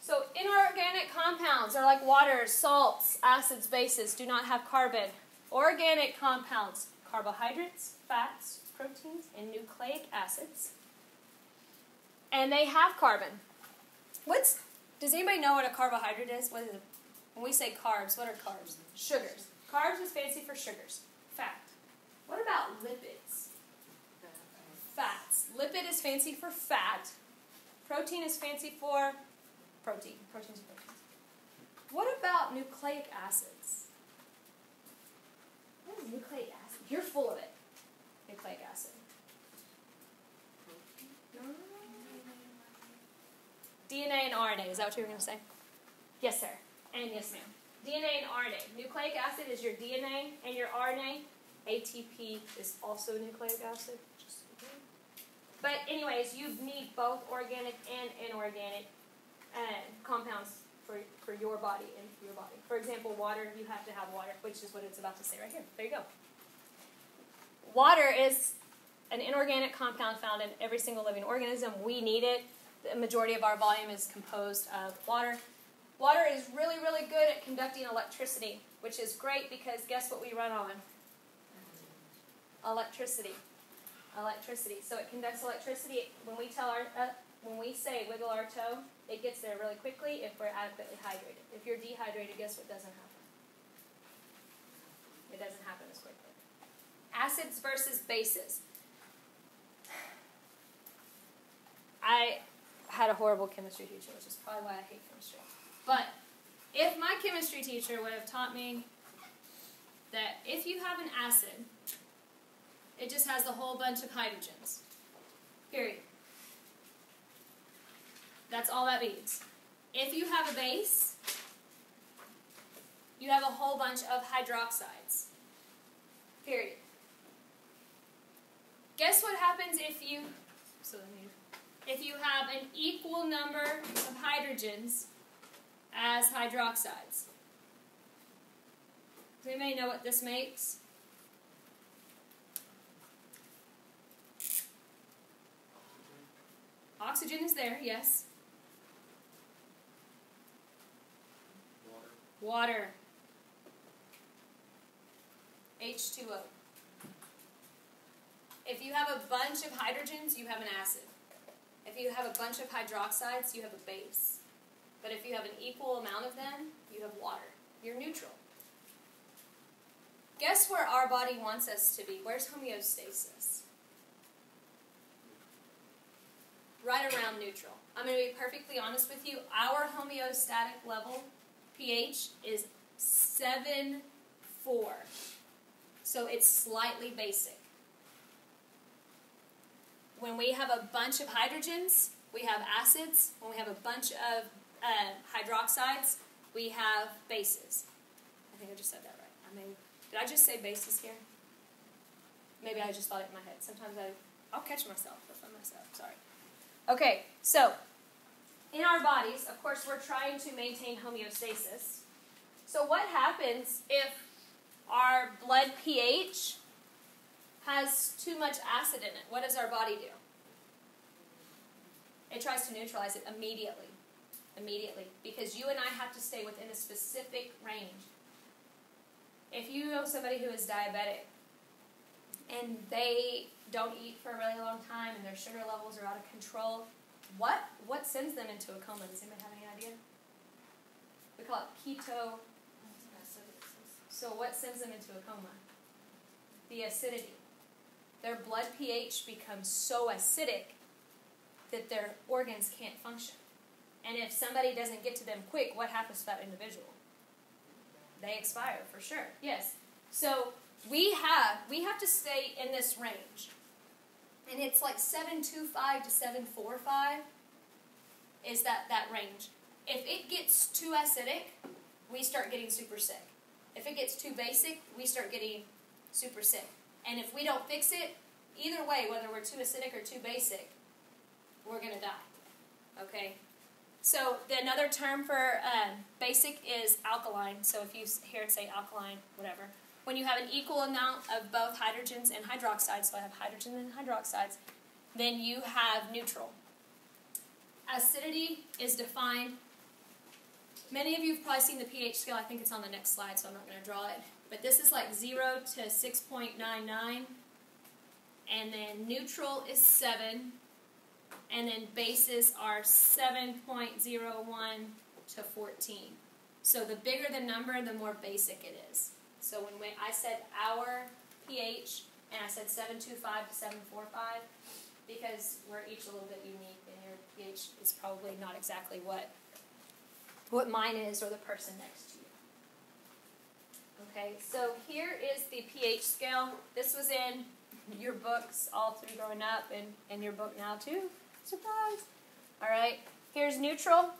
So inorganic compounds are like water, salts, acids, bases, do not have carbon. Organic compounds, carbohydrates, fats, proteins, and nucleic acids. And they have carbon. What's does anybody know what a carbohydrate is? What is it? When we say carbs, what are carbs? Sugars. Carbs is fancy for sugars. Fat. What about lipids? Fats. Lipid is fancy for fat. Protein is fancy for protein. Proteins are proteins. What about nucleic acids? What is nucleic acid? You're full of it. Nucleic acid. DNA and RNA. Is that what you were going to say? Yes, sir. And yes, ma'am. DNA and RNA. Nucleic acid is your DNA and your RNA. ATP is also nucleic acid. But anyways, you need both organic and inorganic uh, compounds for, for your body and for your body. For example, water, you have to have water, which is what it's about to say right here. There you go. Water is an inorganic compound found in every single living organism. We need it. The majority of our volume is composed of water. Water is really, really good at conducting electricity, which is great because guess what we run on? Electricity electricity. So it conducts electricity. When we tell our, uh, when we say wiggle our toe, it gets there really quickly if we're adequately hydrated. If you're dehydrated, guess what doesn't happen? It doesn't happen. Acids versus bases. I had a horrible chemistry teacher, which is probably why I hate chemistry. But if my chemistry teacher would have taught me that if you have an acid, it just has a whole bunch of hydrogens. Period. That's all that means. If you have a base, you have a whole bunch of hydroxides. Period. Guess what happens if you so if you have an equal number of hydrogens as hydroxides? Does anybody know what this makes? Oxygen is there, yes. Water. Water. H2O. If you have a bunch of hydrogens, you have an acid. If you have a bunch of hydroxides, you have a base. But if you have an equal amount of them, you have water. You're neutral. Guess where our body wants us to be? Where's homeostasis? Right around neutral. I'm going to be perfectly honest with you. Our homeostatic level, pH, is 7 4. So it's slightly basic. When we have a bunch of hydrogens, we have acids. When we have a bunch of uh, hydroxides, we have bases. I think I just said that right. I mean, did I just say bases here? Maybe I just thought it in my head. Sometimes I, I'll catch myself if I mess up. Sorry. Okay, so in our bodies, of course, we're trying to maintain homeostasis. So what happens if our blood pH has too much acid in it? What does our body do? It tries to neutralize it immediately. Immediately. Because you and I have to stay within a specific range. If you know somebody who is diabetic and they don't eat for a really long time and their sugar levels are out of control, what what sends them into a coma? Does anybody have any idea? We call it keto. So what sends them into a coma? The acidity. Their blood pH becomes so acidic that their organs can't function. And if somebody doesn't get to them quick, what happens to that individual? They expire for sure. Yes. So we have we have to stay in this range. And it's like 725 to 745 is that, that range. If it gets too acidic, we start getting super sick. If it gets too basic, we start getting super sick. And if we don't fix it, either way, whether we're too acidic or too basic, we're going to die. Okay? So the another term for um, basic is alkaline. So if you hear it say alkaline, whatever. When you have an equal amount of both hydrogens and hydroxides, so I have hydrogen and hydroxides, then you have neutral. Acidity is defined. Many of you have probably seen the pH scale. I think it's on the next slide, so I'm not going to draw it. But this is like 0 to 6.99. And then neutral is 7 and then bases are 7.01 to 14. So the bigger the number, the more basic it is. So when we, I said our pH, and I said 725 to 745, because we're each a little bit unique, and your pH is probably not exactly what what mine is or the person next to. Okay, so here is the pH scale. This was in your books all through growing up, and in your book now too. Surprise! All right, here's neutral.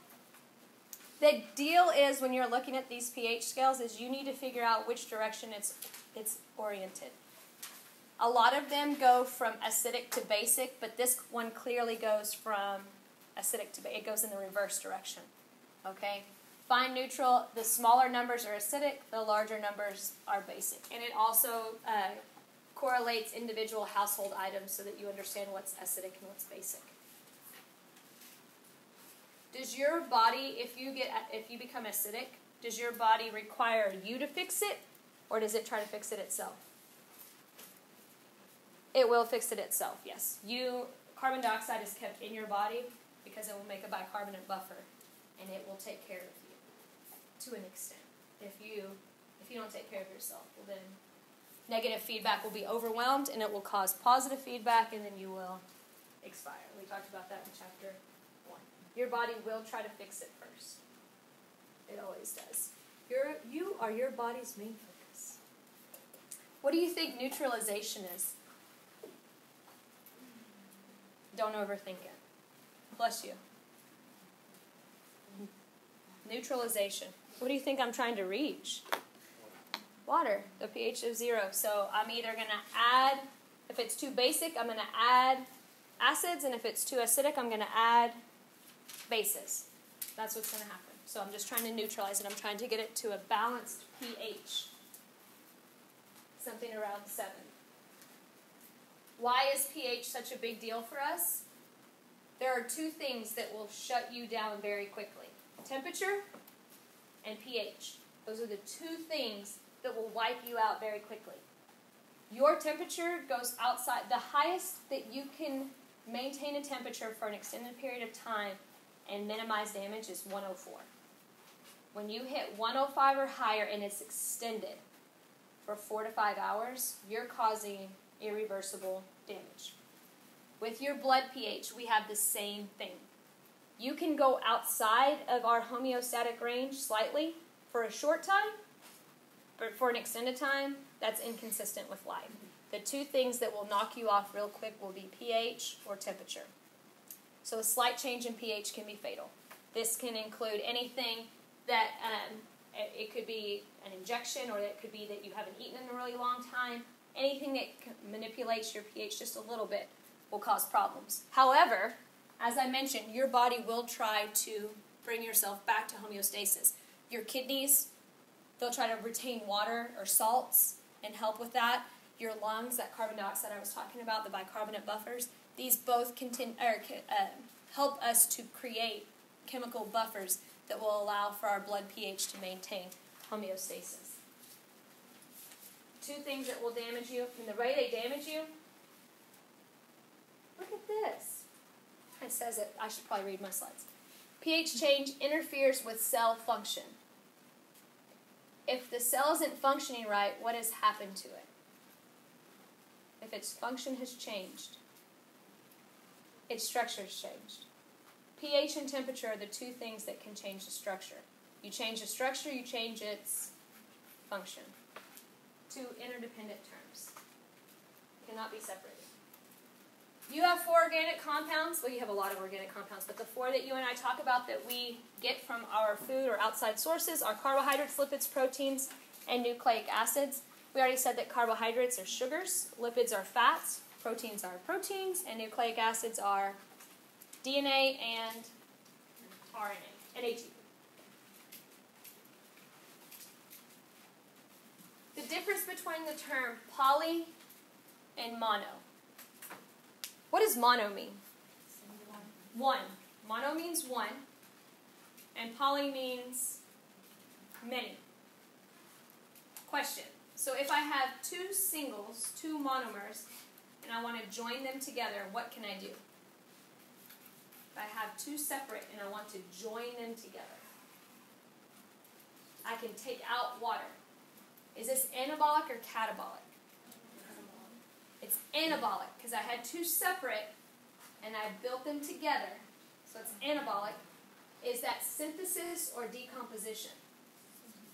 The deal is when you're looking at these pH scales is you need to figure out which direction it's it's oriented. A lot of them go from acidic to basic, but this one clearly goes from acidic to it goes in the reverse direction. Okay? Fine neutral, the smaller numbers are acidic, the larger numbers are basic. And it also uh, correlates individual household items so that you understand what's acidic and what's basic. Does your body, if you get if you become acidic, does your body require you to fix it, or does it try to fix it itself? It will fix it itself. Yes, you carbon dioxide is kept in your body because it will make a bicarbonate buffer, and it will take care of you to an extent. If you If you don't take care of yourself, well then negative feedback will be overwhelmed and it will cause positive feedback and then you will expire. We talked about that in chapter 1. Your body will try to fix it first. It always does. You're, you are your body's main focus. What do you think neutralization is? Don't overthink it. Bless you. Neutralization. What do you think I'm trying to reach? Water, the pH of zero. So I'm either going to add, if it's too basic, I'm going to add acids, and if it's too acidic, I'm going to add bases. That's what's going to happen. So I'm just trying to neutralize it. I'm trying to get it to a balanced pH, something around 7. Why is pH such a big deal for us? There are two things that will shut you down very quickly temperature and pH. Those are the two things that will wipe you out very quickly. Your temperature goes outside, the highest that you can maintain a temperature for an extended period of time and minimize damage is 104. When you hit 105 or higher and it's extended for four to five hours, you're causing irreversible damage. With your blood pH, we have the same thing. You can go outside of our homeostatic range slightly for a short time, but for an extended time, that's inconsistent with life. The two things that will knock you off real quick will be pH or temperature. So a slight change in pH can be fatal. This can include anything that um, it could be an injection, or it could be that you haven't eaten in a really long time. Anything that manipulates your pH just a little bit will cause problems. However, as I mentioned, your body will try to bring yourself back to homeostasis. Your kidneys, they'll try to retain water or salts and help with that. Your lungs, that carbon dioxide I was talking about, the bicarbonate buffers, these both or, uh, help us to create chemical buffers that will allow for our blood pH to maintain homeostasis. Two things that will damage you, and the way they damage you, look at this. It says it, I should probably read my slides. pH change interferes with cell function. If the cell isn't functioning right, what has happened to it? If its function has changed, its structure has changed pH and temperature are the two things that can change the structure. You change the structure, you change its function. Two interdependent terms. Cannot be separated. You have four organic compounds. Well, you have a lot of organic compounds, but the four that you and I talk about that we get from our food or outside sources are carbohydrates, lipids, proteins, and nucleic acids. We already said that carbohydrates are sugars, lipids are fats, proteins are proteins, and nucleic acids are DNA and RNA and ATP. The difference between the term poly and mono. What does mono mean? One. Mono means one, and poly means many. Question. So if I have two singles, two monomers, and I want to join them together, what can I do? If I have two separate and I want to join them together, I can take out water. Is this anabolic or catabolic? It's anabolic because I had two separate and I built them together. So it's anabolic. Is that synthesis or decomposition?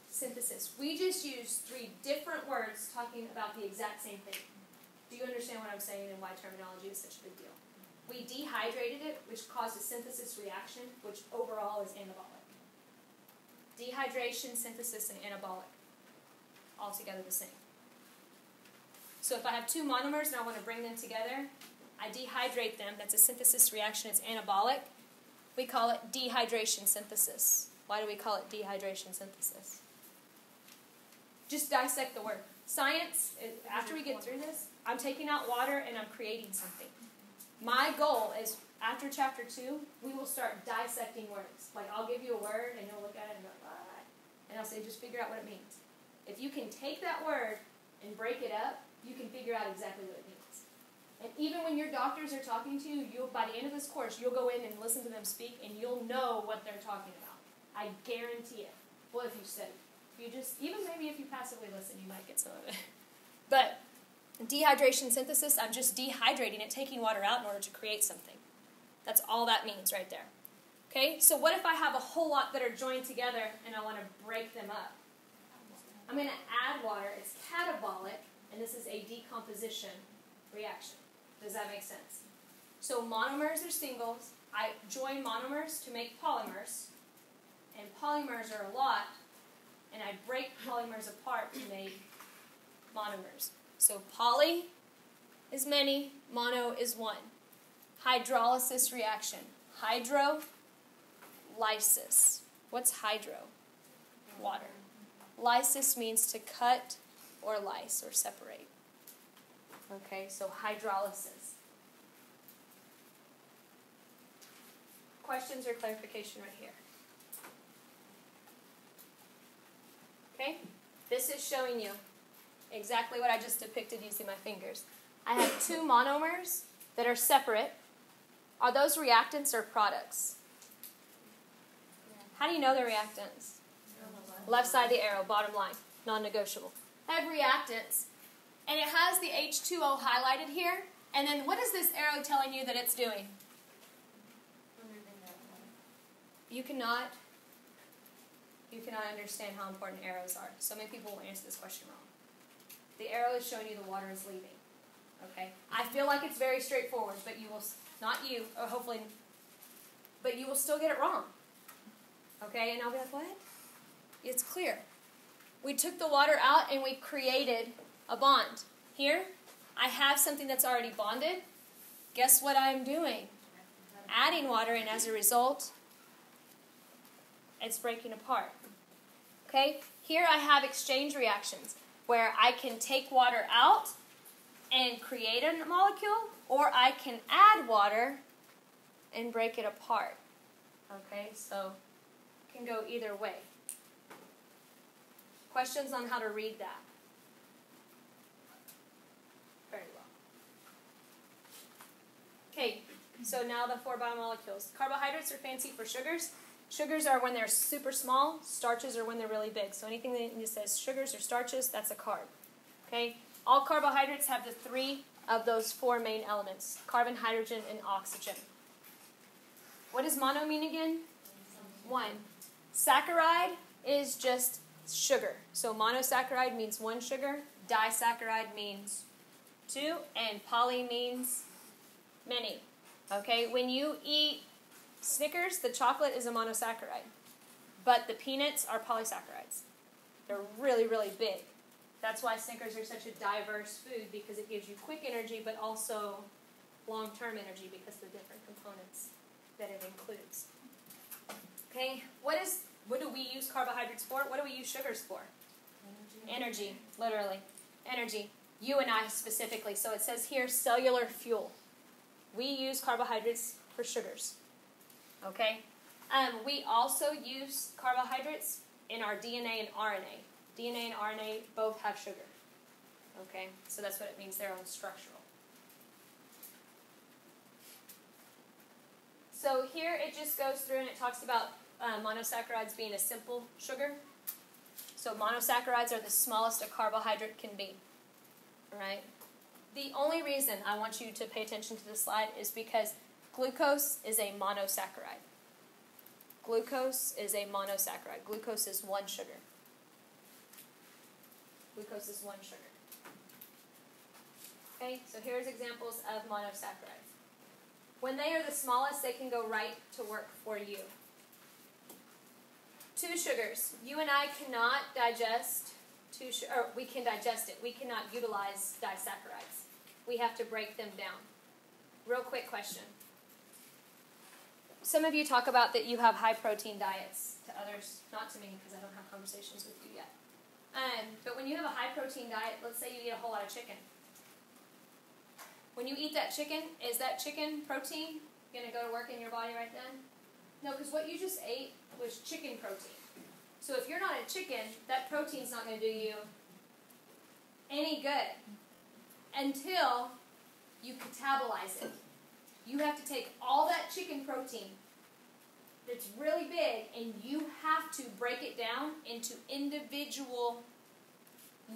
Synthesis. We just used three different words talking about the exact same thing. Do you understand what I'm saying and why terminology is such a big deal? We dehydrated it, which caused a synthesis reaction, which overall is anabolic. Dehydration, synthesis, and anabolic, all together the same. So if I have two monomers and I want to bring them together, I dehydrate them. That's a synthesis reaction. It's anabolic. We call it dehydration synthesis. Why do we call it dehydration synthesis? Just dissect the word. Science, uh, after we get through this, I'm taking out water and I'm creating something. My goal is after chapter two, we will start dissecting words. Like I'll give you a word and you'll look at it and go? And I'll say, just figure out what it means. If you can take that word and break it up, you can figure out exactly what it means. And even when your doctors are talking to you, you'll by the end of this course, you'll go in and listen to them speak and you'll know what they're talking about. I guarantee it. Well, if you study. If You just, even maybe if you passively listen, you might get some of it. *laughs* But dehydration synthesis, I'm just dehydrating it, taking water out in order to create something. That's all that means right there. Okay, so what if I have a whole lot that are joined together and I want to break them up? I'm going to add water. It's catabolic, and this is a decomposition reaction. Does that make sense? So monomers are singles. I join monomers to make polymers, and polymers are a lot, and I break polymers apart to make monomers. So poly is many, mono is one. Hydrolysis reaction. Hydrolysis. What's hydro? Water. Lysis means to cut or lyse or separate. Okay, so hydrolysis. Questions or clarification right here? Okay, this is showing you exactly what I just depicted using my fingers. I have two *laughs* monomers that are separate. Are those reactants or products? How do you know they're reactants? Left side of the arrow, bottom line, non negotiable. Have reactants, and it has the H2O highlighted here. And then what is this arrow telling you that it's doing? You cannot you cannot understand how important arrows are. So many people will answer this question wrong. The arrow is showing you the water is leaving. Okay? I feel like it's very straightforward, but you will not you, or hopefully but you will still get it wrong. Okay? And I'll be like, "What?" It's clear. We took the water out and we created a bond. Here, I have something that's already bonded. Guess what I'm doing? Adding water, and as a result, it's breaking apart. Okay? Here I have exchange reactions where I can take water out and create a molecule, or I can add water and break it apart. Okay, so it can go either way. Questions on how to read that? Very well. Okay, so now the four biomolecules. Carbohydrates are fancy for sugars. Sugars are when they're super small, starches are when they're really big. So anything that says sugars or starches, that's a carb. Okay? All carbohydrates have the three of those four main elements carbon, hydrogen, and oxygen. What does mono mean again? One. Saccharide is just sugar. So monosaccharide means one sugar, disaccharide means two, and poly means many. Okay, when you eat Snickers, the chocolate is a monosaccharide, but the peanuts are polysaccharides. They're really, really big. That's why Snickers are such a diverse food because it gives you quick energy, but also long term energy because of the different components that it includes. Okay, what is what do we use carbohydrates for? What do we use sugars for? Energy. Energy, literally. Energy. You and I specifically. So it says here cellular fuel. We use carbohydrates for sugars. Okay? Um, we also use carbohydrates in our DNA and RNA. DNA and RNA both have sugar. Okay? So that's what it means they're on structural. So here it just goes through and it talks about uh, monosaccharides being a simple sugar. So monosaccharides are the smallest a carbohydrate can be. Right? The only reason I want you to pay attention to this slide is because Glucose is a monosaccharide. Glucose is a monosaccharide. Glucose is one sugar. Glucose is one sugar. Okay, so here's examples of monosaccharides. When they are the smallest, they can go right to work for you. Two sugars. You and I cannot digest two, or we can digest it. We cannot utilize disaccharides. We have to break them down. Real quick question some of you talk about that you have high protein diets to others, not to me because I don't have conversations with you yet. Um, but when you have a high protein diet, let's say you eat a whole lot of chicken. When you eat that chicken, is that chicken protein going to go to work in your body right then? No, because what you just ate was chicken protein. So if you're not a chicken, that protein's not going to do you any good until you catabolize it. You have to take all that chicken protein that's really big, and you have to break it down into individual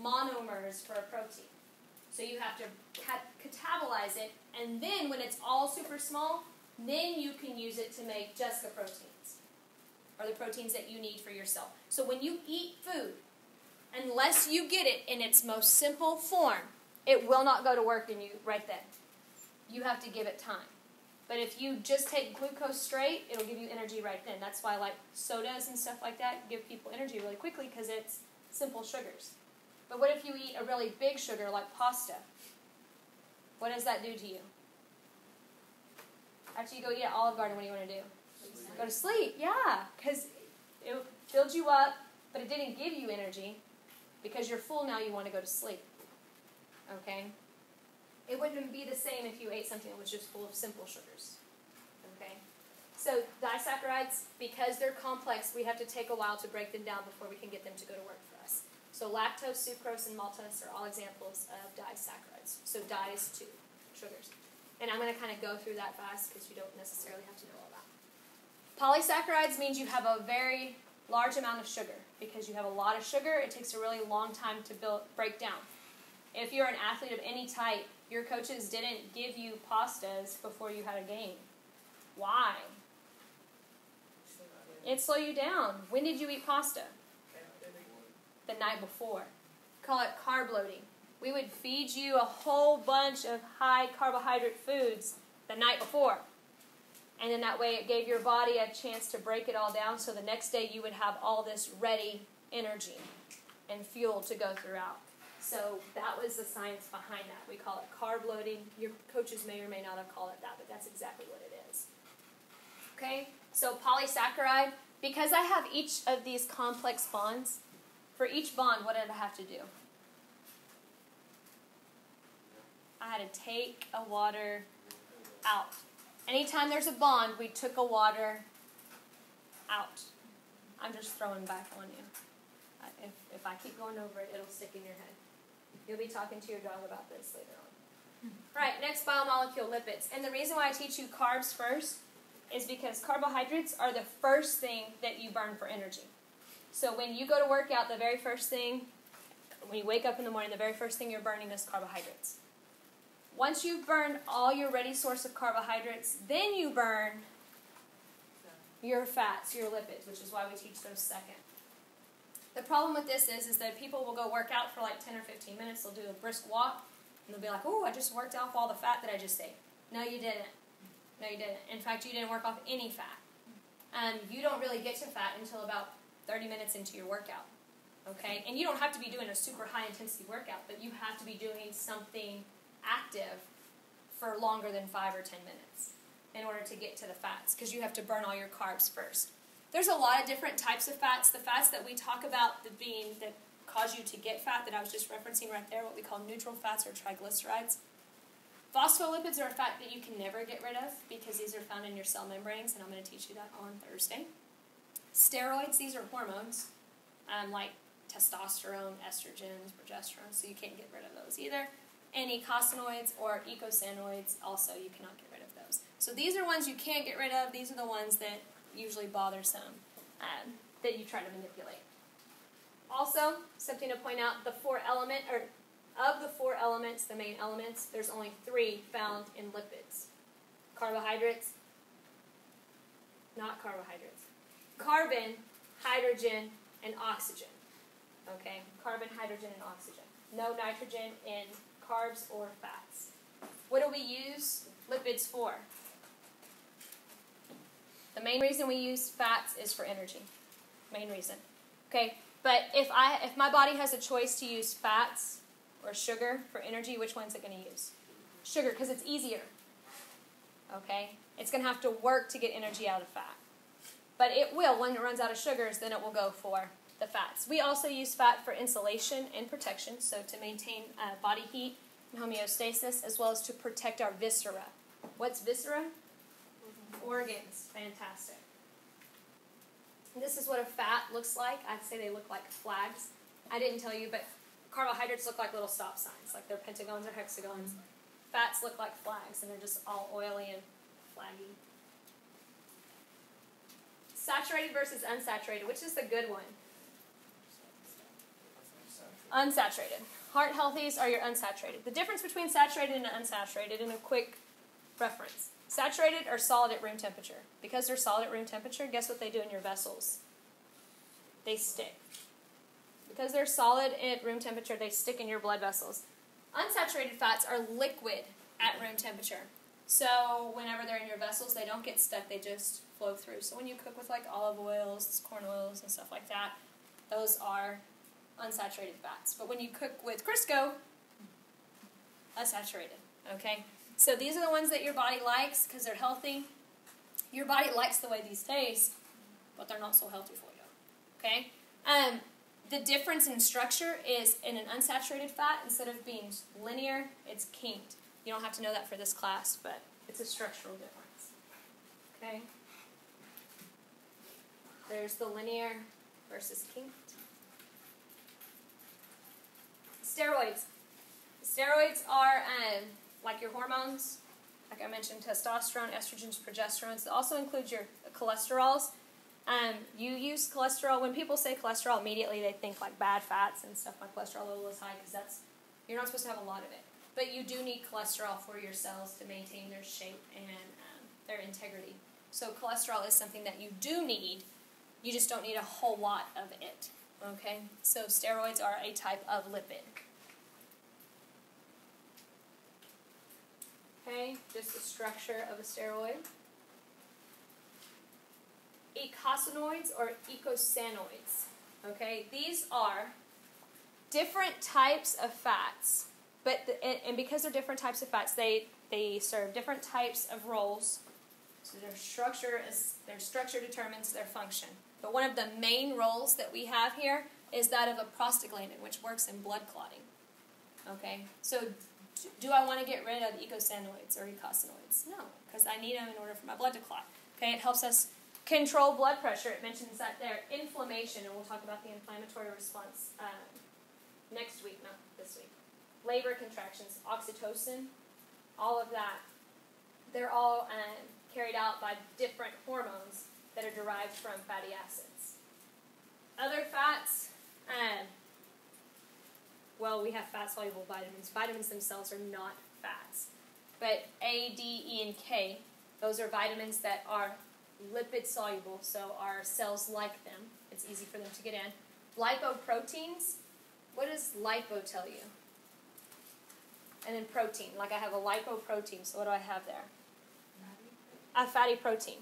monomers for a protein. So you have to cat- catabolize it, and then when it's all super small, then you can use it to make just the proteins, or the proteins that you need for yourself. So when you eat food, unless you get it in its most simple form, it will not go to work in you right then. You have to give it time. But if you just take glucose straight, it'll give you energy right then. That's why, like sodas and stuff like that, give people energy really quickly because it's simple sugars. But what if you eat a really big sugar like pasta? What does that do to you? After you go eat at Olive Garden, what do you want to do? Go to sleep, yeah, because it filled you up, but it didn't give you energy because you're full now. You want to go to sleep. Okay. It wouldn't be the same if you ate something that was just full of simple sugars. Okay? So, disaccharides, because they're complex, we have to take a while to break them down before we can get them to go to work for us. So, lactose, sucrose, and maltose are all examples of disaccharides. So, is two sugars. And I'm going to kind of go through that fast because you don't necessarily have to know all that. Polysaccharides means you have a very large amount of sugar. Because you have a lot of sugar, it takes a really long time to build, break down. If you're an athlete of any type, your coaches didn't give you pastas before you had a game. Why? It slow you down. When did you eat pasta? The night before. Call it carb loading. We would feed you a whole bunch of high carbohydrate foods the night before. And then that way it gave your body a chance to break it all down so the next day you would have all this ready energy and fuel to go throughout. So that was the science behind that. We call it carb loading. Your coaches may or may not have called it that, but that's exactly what it is. Okay, so polysaccharide, because I have each of these complex bonds, for each bond, what did I have to do? I had to take a water out. Anytime there's a bond, we took a water out. I'm just throwing back on you. Uh, if, if I keep going over it, it'll stick in your head. You'll be talking to your dog about this later on. Hmm. Right, next biomolecule, lipids. And the reason why I teach you carbs first is because carbohydrates are the first thing that you burn for energy. So when you go to work out, the very first thing, when you wake up in the morning, the very first thing you're burning is carbohydrates. Once you've burned all your ready source of carbohydrates, then you burn your fats, your lipids, which is why we teach those second. The problem with this is, is that people will go work out for like 10 or 15 minutes. They'll do a brisk walk, and they'll be like, oh, I just worked off all the fat that I just ate. No, you didn't. No, you didn't. In fact, you didn't work off any fat. And you don't really get to fat until about 30 minutes into your workout. Okay? And you don't have to be doing a super high intensity workout, but you have to be doing something active for longer than 5 or 10 minutes in order to get to the fats because you have to burn all your carbs first. There's a lot of different types of fats. The fats that we talk about the being that cause you to get fat that I was just referencing right there, what we call neutral fats or triglycerides. Phospholipids are a fat that you can never get rid of because these are found in your cell membranes, and I'm going to teach you that on Thursday. Steroids, these are hormones, um, like testosterone, estrogens, progesterone, so you can't get rid of those either. And eicosanoids or eicosanoids, also, you cannot get rid of those. So these are ones you can't get rid of. These are the ones that usually bothersome um, that you try to manipulate. Also, something to point out: the four element or of the four elements, the main elements, there's only three found in lipids: carbohydrates, not carbohydrates, carbon, hydrogen, and oxygen. Okay, carbon, hydrogen, and oxygen. No nitrogen in carbs or fats. What do we use lipids for? The main reason we use fats is for energy. Main reason. Okay, but if I if my body has a choice to use fats or sugar for energy, which one's it going to use? Sugar, because it's easier. Okay, it's going to have to work to get energy out of fat, but it will when it runs out of sugars. Then it will go for the fats. We also use fat for insulation and protection, so to maintain uh, body heat and homeostasis, as well as to protect our viscera. What's viscera? Organs. Fantastic. This is what a fat looks like. I'd say they look like flags. I didn't tell you, but carbohydrates look like little stop signs, like they're pentagons or hexagons. Fats look like flags, and they're just all oily and flaggy. saturated versus unsaturated. Which is the good one? Unsaturated. Heart healthies are your unsaturated. The difference between saturated and unsaturated in a quick reference. Saturated are solid at room temperature. Because they're solid at room temperature, guess what they do in your vessels? They stick. Because they're solid at room temperature, they stick in your blood vessels. Unsaturated fats are liquid at room temperature. So whenever they're in your vessels, they don't get stuck, they just flow through. So when you cook with like olive oils, corn oils, and stuff like that, those are unsaturated fats. But when you cook with Crisco, unsaturated. Okay? So these are the ones that your body likes because they're healthy. Your body likes the way these taste, but they're not so healthy for you. Okay? Um, the difference in structure is in an unsaturated fat, instead of being linear, it's kinked. You don't have to know that for this class, but it's a structural difference. Okay? There's the linear versus kinked. Steroids. Steroids are um, like your hormones, like I mentioned, testosterone, estrogens, progesterones. It also includes your cholesterols. Um, you use cholesterol. When people say cholesterol, immediately they think like bad fats and stuff. My cholesterol level is high because that's you're not supposed to have a lot of it. But you do need cholesterol for your cells to maintain their shape and um, their integrity. So cholesterol is something that you do need. You just don't need a whole lot of it. Okay. So steroids are a type of lipid. Okay, just the structure of a steroid. Eicosanoids or eicosanoids. Okay, these are different types of fats, but the, and because they're different types of fats, they they serve different types of roles. So their structure is their structure determines their function. But one of the main roles that we have here is that of a prostaglandin, which works in blood clotting. Okay, so do I want to get rid of eicosanoids or eicosanoids? No, because I need them in order for my blood to clot. Okay, it helps us control blood pressure. It mentions that there. Inflammation, and we'll talk about the inflammatory response um, next week, not this week. Labor contractions, oxytocin, all of that. They're all um, carried out by different hormones that are derived from fatty acids. Other fats, um, well, we have fat soluble vitamins. Vitamins themselves are not fats. But A, D, E, and K, those are vitamins that are lipid soluble, so our cells like them. It's easy for them to get in. Lipoproteins, what does lipo tell you? And then protein, like I have a lipoprotein, so what do I have there? A fatty protein.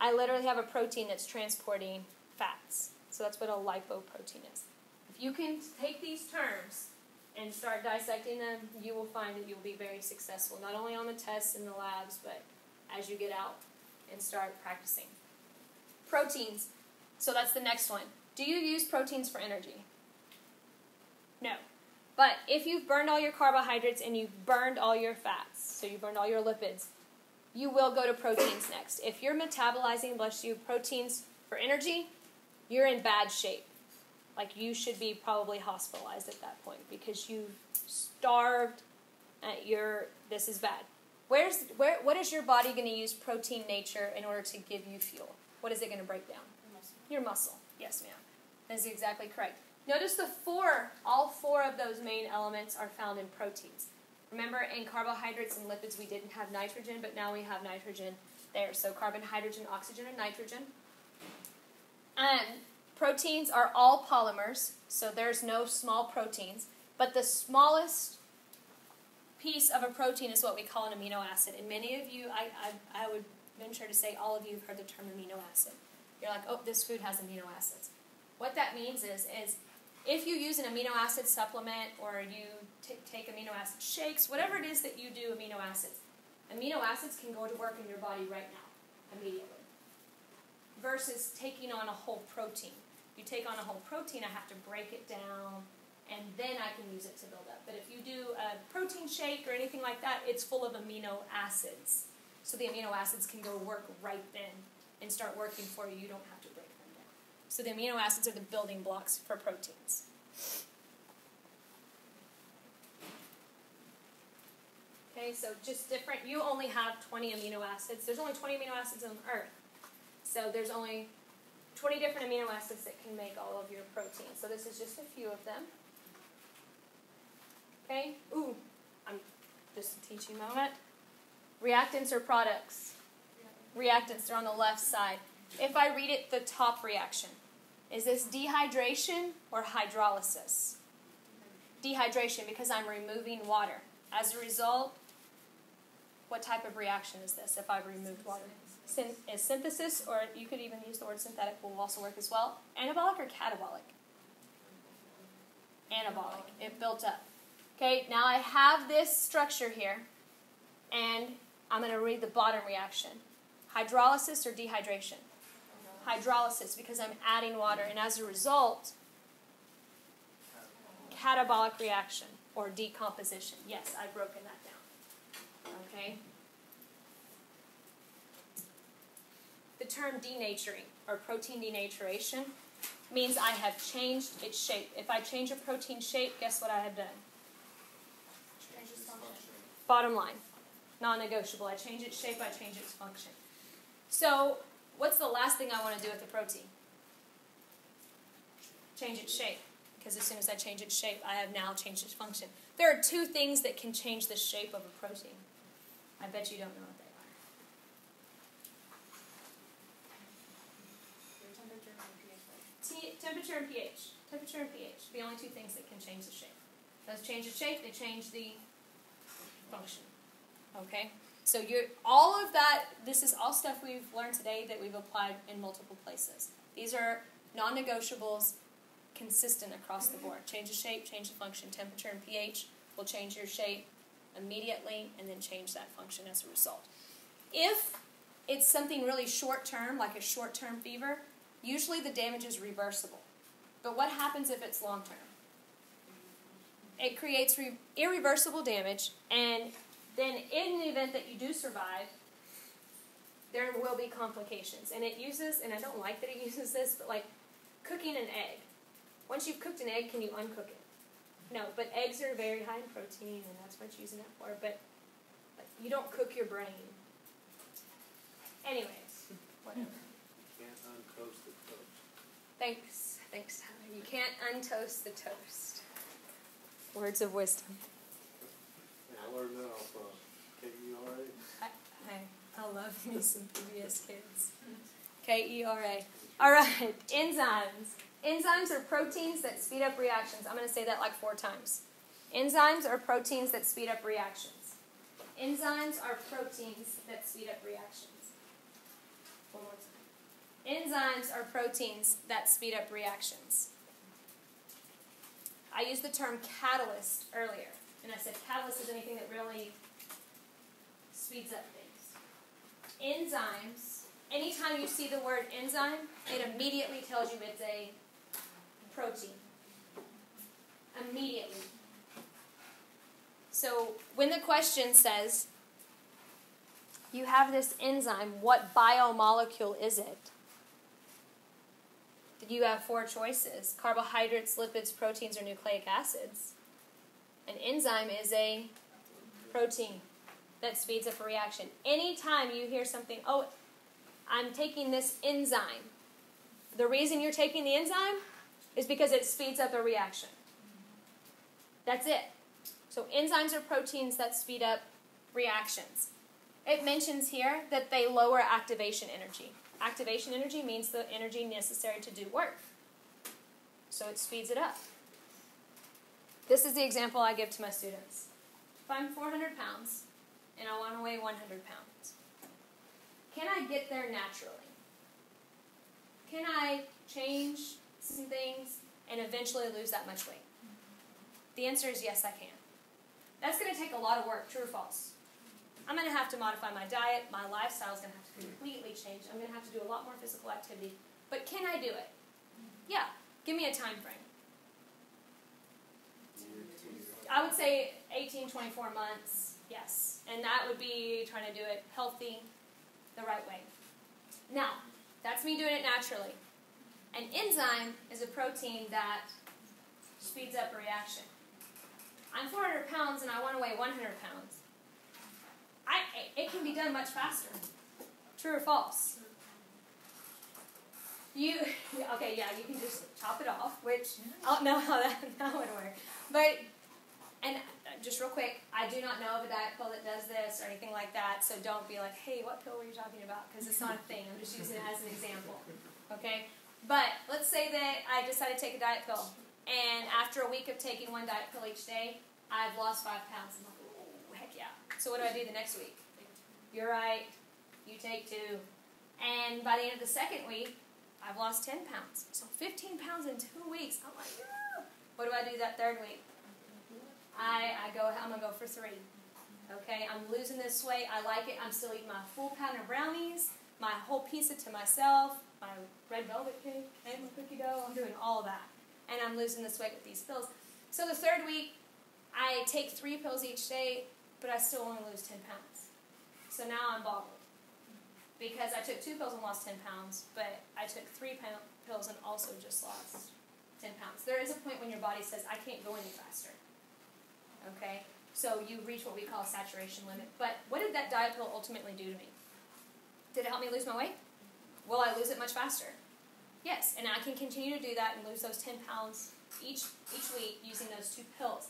I literally have a protein that's transporting fats. So that's what a lipoprotein is you can take these terms and start dissecting them, you will find that you'll be very successful, not only on the tests and the labs, but as you get out and start practicing. Proteins. So that's the next one. Do you use proteins for energy? No. But if you've burned all your carbohydrates and you've burned all your fats, so you burned all your lipids, you will go to proteins next. If you're metabolizing, bless you, proteins for energy, you're in bad shape like you should be probably hospitalized at that point because you starved. At your this is bad. Where's where? What is your body going to use protein nature in order to give you fuel? What is it going to break down? Your muscle. Your muscle. Yes, ma'am. That is exactly correct. Notice the four. All four of those main elements are found in proteins. Remember, in carbohydrates and lipids, we didn't have nitrogen, but now we have nitrogen there. So carbon, hydrogen, oxygen, and nitrogen. And Proteins are all polymers, so there's no small proteins, but the smallest piece of a protein is what we call an amino acid. And many of you, I, I, I would venture to say all of you have heard the term amino acid. You're like, oh, this food has amino acids. What that means is, is if you use an amino acid supplement or you take amino acid shakes, whatever it is that you do amino acids, amino acids can go to work in your body right now, immediately, versus taking on a whole protein you take on a whole protein, I have to break it down, and then I can use it to build up. But if you do a protein shake or anything like that, it's full of amino acids. So the amino acids can go work right then and start working for you. You don't have to break them down. So the amino acids are the building blocks for proteins. Okay, so just different. You only have 20 amino acids. There's only 20 amino acids on Earth. So there's only 20 different amino acids that can make all of your proteins. So this is just a few of them. Okay? Ooh, I'm just a teaching moment. Reactants or products? Reactants they're on the left side. If I read it, the top reaction. Is this dehydration or hydrolysis? Dehydration because I'm removing water. As a result, what type of reaction is this if I've removed water? Syn- is synthesis, or you could even use the word synthetic, will also work as well. Anabolic or catabolic? Anabolic. It built up. Okay, now I have this structure here, and I'm going to read the bottom reaction. Hydrolysis or dehydration? Hydrolysis, because I'm adding water, and as a result, catabolic reaction or decomposition. Yes, I've broken that down. Okay? The term denaturing or protein denaturation means I have changed its shape. If I change a protein shape, guess what I have done? Bottom line, non negotiable. I change its shape, I change its function. So, what's the last thing I want to do with the protein? Change its shape. Because as soon as I change its shape, I have now changed its function. There are two things that can change the shape of a protein. I bet you don't know what they are. T- temperature and pH. Temperature and pH. The only two things that can change the shape. Those change the shape, they change the function. Okay? So you're all of that this is all stuff we've learned today that we've applied in multiple places. These are non-negotiables consistent across the board. Change the shape, change the function, temperature and pH will change your shape immediately and then change that function as a result. If it's something really short term, like a short term fever, usually the damage is reversible. But what happens if it's long term? It creates re- irreversible damage, and then in the event that you do survive, there will be complications. And it uses, and I don't like that it *laughs* uses this, but like cooking an egg. Once you've cooked an egg, can you uncook it? No, but eggs are very high in protein, and that's what you're using it for. But, but you don't cook your brain. Anyways, whatever. Can't untoast the toast. Thanks, thanks, Tyler. You can't untoast the toast. Words of wisdom. Yeah, I learned that off uh, KERA. I, I, I love me some PBS kids. K E R A. All right, enzymes. Enzymes are proteins that speed up reactions. I'm going to say that like four times. Enzymes are proteins that speed up reactions. Enzymes are proteins that speed up reactions. One more time. Enzymes are proteins that speed up reactions. I used the term catalyst earlier, and I said catalyst is anything that really speeds up things. Enzymes, anytime you see the word enzyme, it immediately tells you it's a protein. Immediately. So when the question says, you have this enzyme, what biomolecule is it? You have four choices carbohydrates, lipids, proteins, or nucleic acids. An enzyme is a protein that speeds up a reaction. Anytime you hear something, oh, I'm taking this enzyme, the reason you're taking the enzyme is because it speeds up a reaction. That's it. So enzymes are proteins that speed up reactions. It mentions here that they lower activation energy. Activation energy means the energy necessary to do work. So it speeds it up. This is the example I give to my students. If I'm 400 pounds and I want to weigh 100 pounds, can I get there naturally? Can I change some things and eventually lose that much weight? The answer is yes, I can. That's going to take a lot of work, true or false? I'm going to have to modify my diet. My lifestyle is going to completely change. I'm going to have to do a lot more physical activity. But can I do it? Yeah. Give me a time frame. I would say 18, 24 months, yes. And that would be trying to do it healthy, the right way. Now, that's me doing it naturally. An enzyme is a protein that speeds up a reaction. I'm 400 pounds and I want to weigh 100 pounds. I, it can be done much faster. True or false? you *laughs* okay? Yeah, you can just chop it off. Which I don't know how that *laughs* that would work. But and uh, just real quick, I do not know of a diet pill that does this or anything like that. So don't be like, hey, what pill were you talking about? Because it's not a thing. I'm just using it as an example. Okay. But let's say that I decided to take a diet pill, and after a week of taking one diet pill each day, I've lost five pounds. I'm like, oh, heck yeah. So what do I do the next week? You're right. You take two. And by the end of the second week, I've lost 10 pounds. So 15 pounds in two weeks. I'm like, yeah. What do I do that third week? I, I go, I'm going to go for three. Okay, I'm losing this weight. I like it. I'm still eating my full pound of brownies, my whole pizza to myself, my red velvet cake, and my cookie dough. I'm doing all that. And I'm losing this weight with these pills. So the third week, I take three pills each day, but I still only lose 10 pounds. So now I'm boggled because I took two pills and lost 10 pounds, but I took three pills and also just lost 10 pounds. There is a point when your body says, I can't go any faster. Okay? So you reach what we call a saturation limit. But what did that diet pill ultimately do to me? Did it help me lose my weight? Will I lose it much faster? Yes, and I can continue to do that and lose those 10 pounds each, each week using those two pills.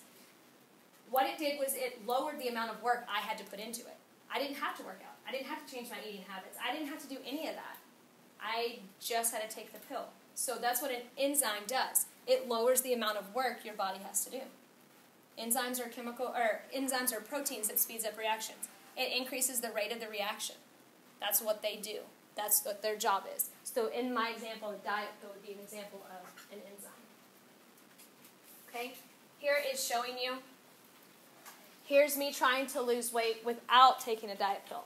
What it did was it lowered the amount of work I had to put into it. I didn't have to work out. I didn't have to change my eating habits. I didn't have to do any of that. I just had to take the pill. So that's what an enzyme does. It lowers the amount of work your body has to do. Enzymes are chemical or enzymes are proteins that speeds up reactions. It increases the rate of the reaction. That's what they do. That's what their job is. So in my example, a diet pill would be an example of an enzyme. Okay? Here is showing you. Here's me trying to lose weight without taking a diet pill.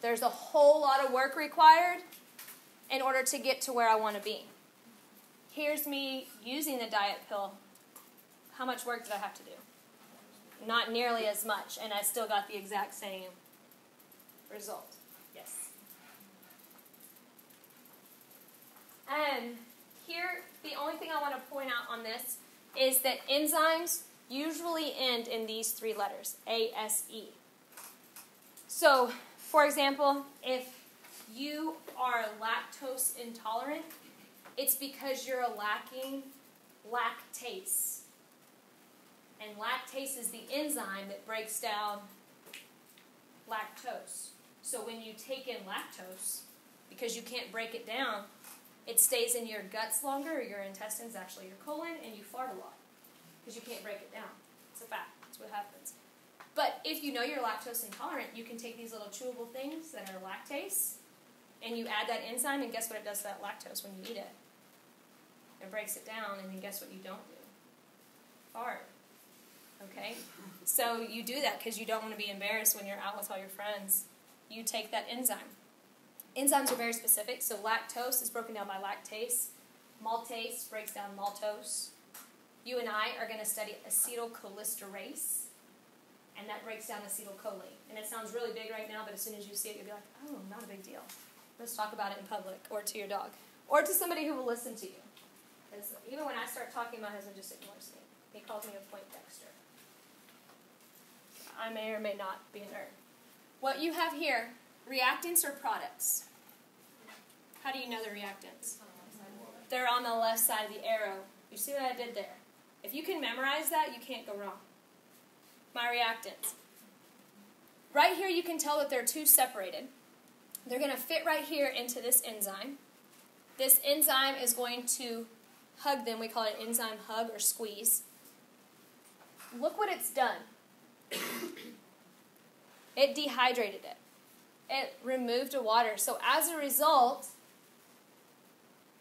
There's a whole lot of work required in order to get to where I want to be. Here's me using the diet pill. How much work did I have to do? Not nearly as much, and I still got the exact same result. Yes. And here, the only thing I want to point out on this is that enzymes usually end in these three letters A S E. So, for example, if you are lactose intolerant, it's because you're lacking lactase. And lactase is the enzyme that breaks down lactose. So when you take in lactose, because you can't break it down, it stays in your guts longer, or your intestines, actually your colon, and you fart a lot because you can't break it down. It's a fact. That's what happens. But if you know you're lactose intolerant, you can take these little chewable things that are lactase, and you add that enzyme, and guess what it does to that lactose when you eat it? It breaks it down, and then guess what you don't do? Fart. Okay? So you do that because you don't want to be embarrassed when you're out with all your friends. You take that enzyme. Enzymes are very specific, so lactose is broken down by lactase. Maltase breaks down maltose. You and I are going to study acetylcholinesterase and that breaks down acetylcholine. And it sounds really big right now, but as soon as you see it, you'll be like, oh, not a big deal. Let's talk about it in public or to your dog or to somebody who will listen to you. Because even when I start talking, my husband just ignores me. He calls me a Poindexter. I may or may not be a nerd. What you have here, reactants or products? How do you know the reactants? They're on the left side of the arrow. You see what I did there? If you can memorize that, you can't go wrong my reactants. Right here, you can tell that they're two separated. They're going to fit right here into this enzyme. This enzyme is going to hug them. We call it enzyme hug or squeeze. Look what it's done. *coughs* it dehydrated it. It removed the water. So as a result,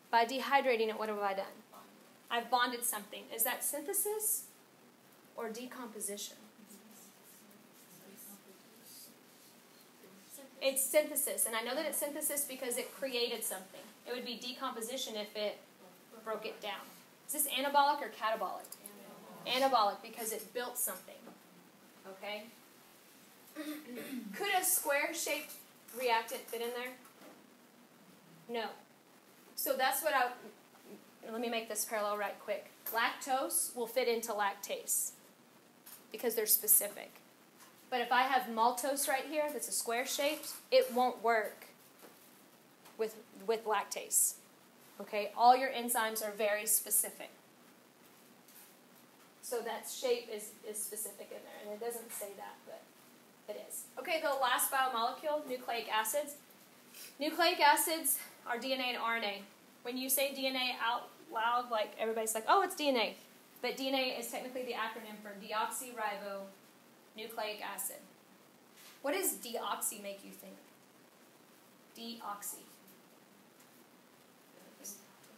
by dehydrating it, what have I done? I've bonded something. Is that synthesis or decomposition? It's synthesis, and I know that it's synthesis because it created something. It would be decomposition if it broke it down. Is this anabolic or catabolic? Anabolic, anabolic because it built something. Okay? *clears throat* Could a square shaped reactant fit in there? No. So that's what I. Let me make this parallel right quick. Lactose will fit into lactase because they're specific. But if I have maltose right here that's a square shaped, it won't work with, with lactase. Okay, all your enzymes are very specific. So that shape is, is specific in there, and it doesn't say that, but it is. Okay, the last biomolecule, nucleic acids. Nucleic acids are DNA and RNA. When you say DNA out loud, like everybody's like, oh, it's DNA. But DNA is technically the acronym for deoxyribonucleic acid. What does deoxy make you think? Deoxy.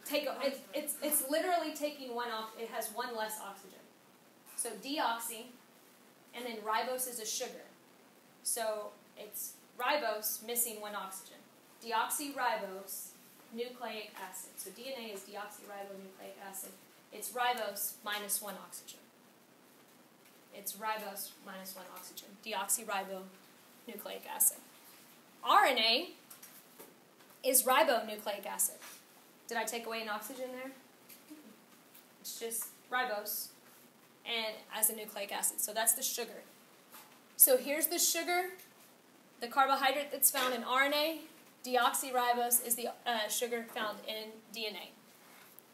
Take it's, it's literally taking one off. It has one less oxygen. So deoxy, and then ribose is a sugar. So it's ribose missing one oxygen. Deoxyribose nucleic acid. So DNA is deoxyribonucleic acid. It's ribose minus one oxygen. It's ribose minus one oxygen. Deoxyribonucleic acid. RNA is ribonucleic acid. Did I take away an oxygen there? It's just ribose and as a nucleic acid. So that's the sugar. So here's the sugar, the carbohydrate that's found in RNA. Deoxyribose is the uh, sugar found in DNA.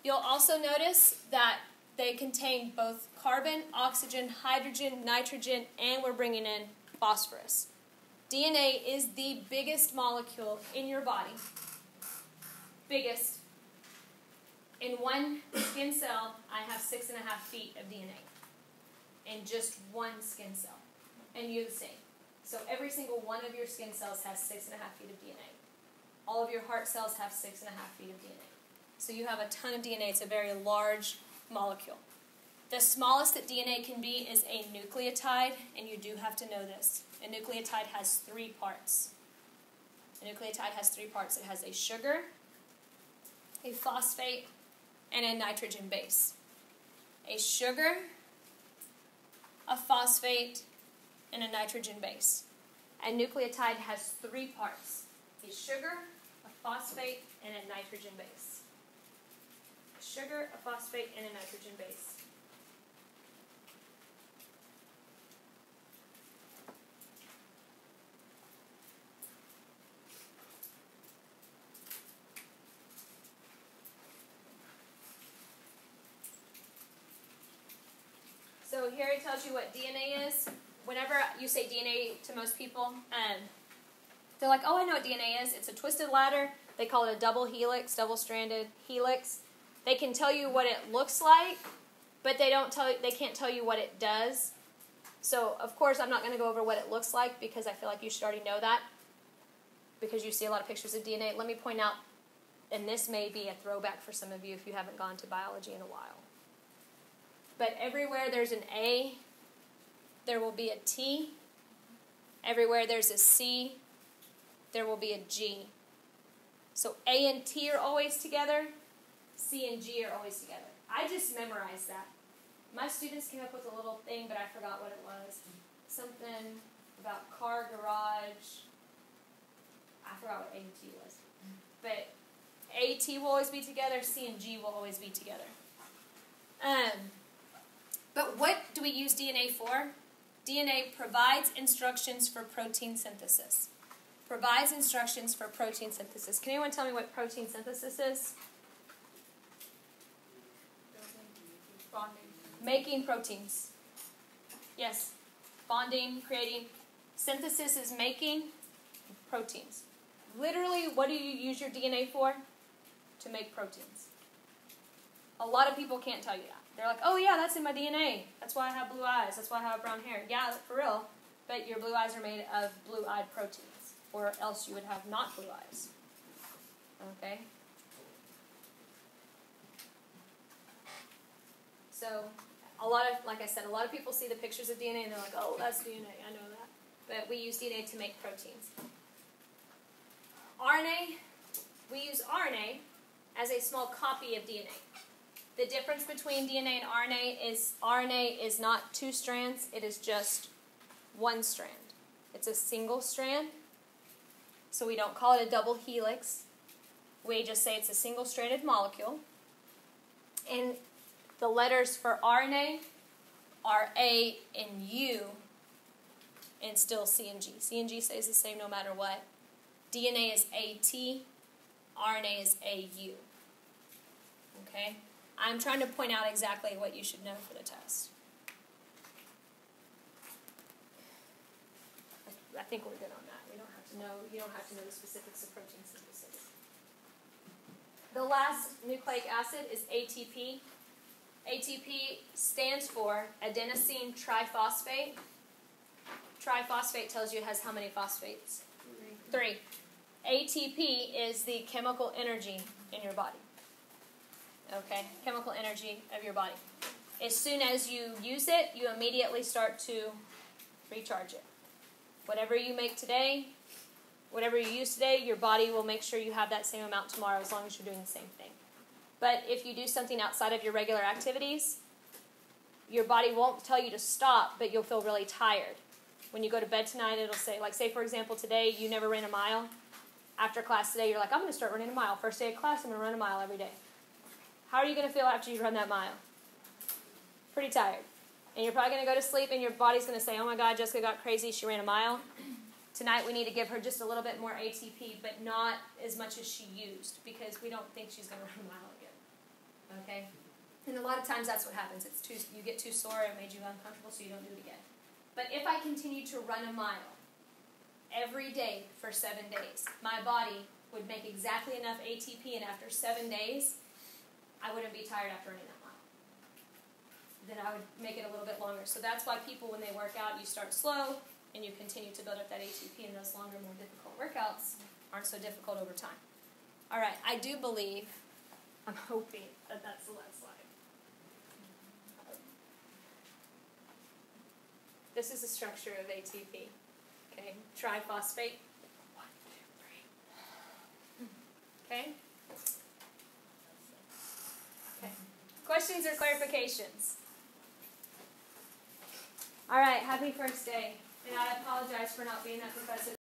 You'll also notice that they contain both carbon, oxygen, hydrogen, nitrogen, and we're bringing in phosphorus. DNA is the biggest molecule in your body. Biggest. In one skin cell, I have six and a half feet of DNA. In just one skin cell. And you're the same. So every single one of your skin cells has six and a half feet of DNA. All of your heart cells have six and a half feet of DNA. So you have a ton of DNA. It's a very large molecule. The smallest that DNA can be is a nucleotide, and you do have to know this. A nucleotide has three parts. A nucleotide has three parts it has a sugar, a phosphate, and a nitrogen base. A sugar, a phosphate, and a nitrogen base. A nucleotide has three parts a sugar, a phosphate, and a nitrogen base. A sugar, a phosphate, and a nitrogen base. So here tells you what DNA is. Whenever you say DNA to most people, um, they're like, oh, I know what DNA is. It's a twisted ladder. They call it a double helix, double stranded helix. They can tell you what it looks like, but they don't tell they can't tell you what it does. So, of course, I'm not going to go over what it looks like because I feel like you should already know that because you see a lot of pictures of DNA. Let me point out, and this may be a throwback for some of you if you haven't gone to biology in a while. But everywhere there's an A, there will be a T. Everywhere there's a C, there will be a G. So A and T are always together, C and G are always together. I just memorized that. My students came up with a little thing, but I forgot what it was. Something about car garage. I forgot what A and T was. But A, T will always be together, C and G will always be together. Um, but what do we use DNA for? DNA provides instructions for protein synthesis. Provides instructions for protein synthesis. Can anyone tell me what protein synthesis is? Bonding. Making proteins. Yes. Bonding, creating. Synthesis is making proteins. Literally, what do you use your DNA for? To make proteins. A lot of people can't tell you that. They're like, oh yeah, that's in my DNA. That's why I have blue eyes. That's why I have brown hair. Yeah, for real. But your blue eyes are made of blue-eyed proteins, or else you would have not blue eyes. Okay. So, a lot of, like I said, a lot of people see the pictures of DNA and they're like, oh, that's DNA. I know that. But we use DNA to make proteins. RNA, we use RNA as a small copy of DNA. The difference between DNA and RNA is RNA is not two strands, it is just one strand. It's a single strand, so we don't call it a double helix. We just say it's a single stranded molecule. And the letters for RNA are A and U, and still C and G. C and G stays the same no matter what. DNA is AT, RNA is AU. Okay? I'm trying to point out exactly what you should know for the test. I- I think we're good on that. We don't have to know, you don't have to know the specifics of protein synthesis. The last nucleic acid is ATP. ATP stands for adenosine triphosphate. Triphosphate tells you it has how many phosphates? Three. ATP is the chemical energy in your body. Okay? Chemical energy of your body. As soon as you use it, you immediately start to recharge it. Whatever you make today, whatever you use today, your body will make sure you have that same amount tomorrow as long as you're doing the same thing. But if you do something outside of your regular activities, your body won't tell you to stop, but you'll feel really tired. When you go to bed tonight, it'll say, like, say for example, today you never ran a mile. After class today, you're like, I'm going to start running a mile. First day of class, I'm going to run a mile every day. How are you going to feel after you run that mile? Pretty tired. And you're probably going to go to sleep, and your body's going to say, Oh my God, Jessica got crazy. She ran a mile. *clears throat* Tonight, we need to give her just a little bit more ATP, but not as much as she used because we don't think she's going *laughs* to run a mile again. Okay? And a lot of times that's what happens. It's too you get too sore, it made you uncomfortable, so you don't do it again. But if I continue to run a mile every day for seven days, my body would make exactly enough ATP, and after seven days, I wouldn't be tired after running that mile. Then I would make it a little bit longer. So that's why people, when they work out, you start slow and you continue to build up that ATP, and those longer, more difficult workouts aren't so difficult over time. All right, I do believe, *laughs* I'm hoping that that's the last slide. This is the structure of ATP. Okay, triphosphate. One, two, three. Okay. Okay. Questions or clarifications? All right. Happy first day, and I apologize for not being that professor.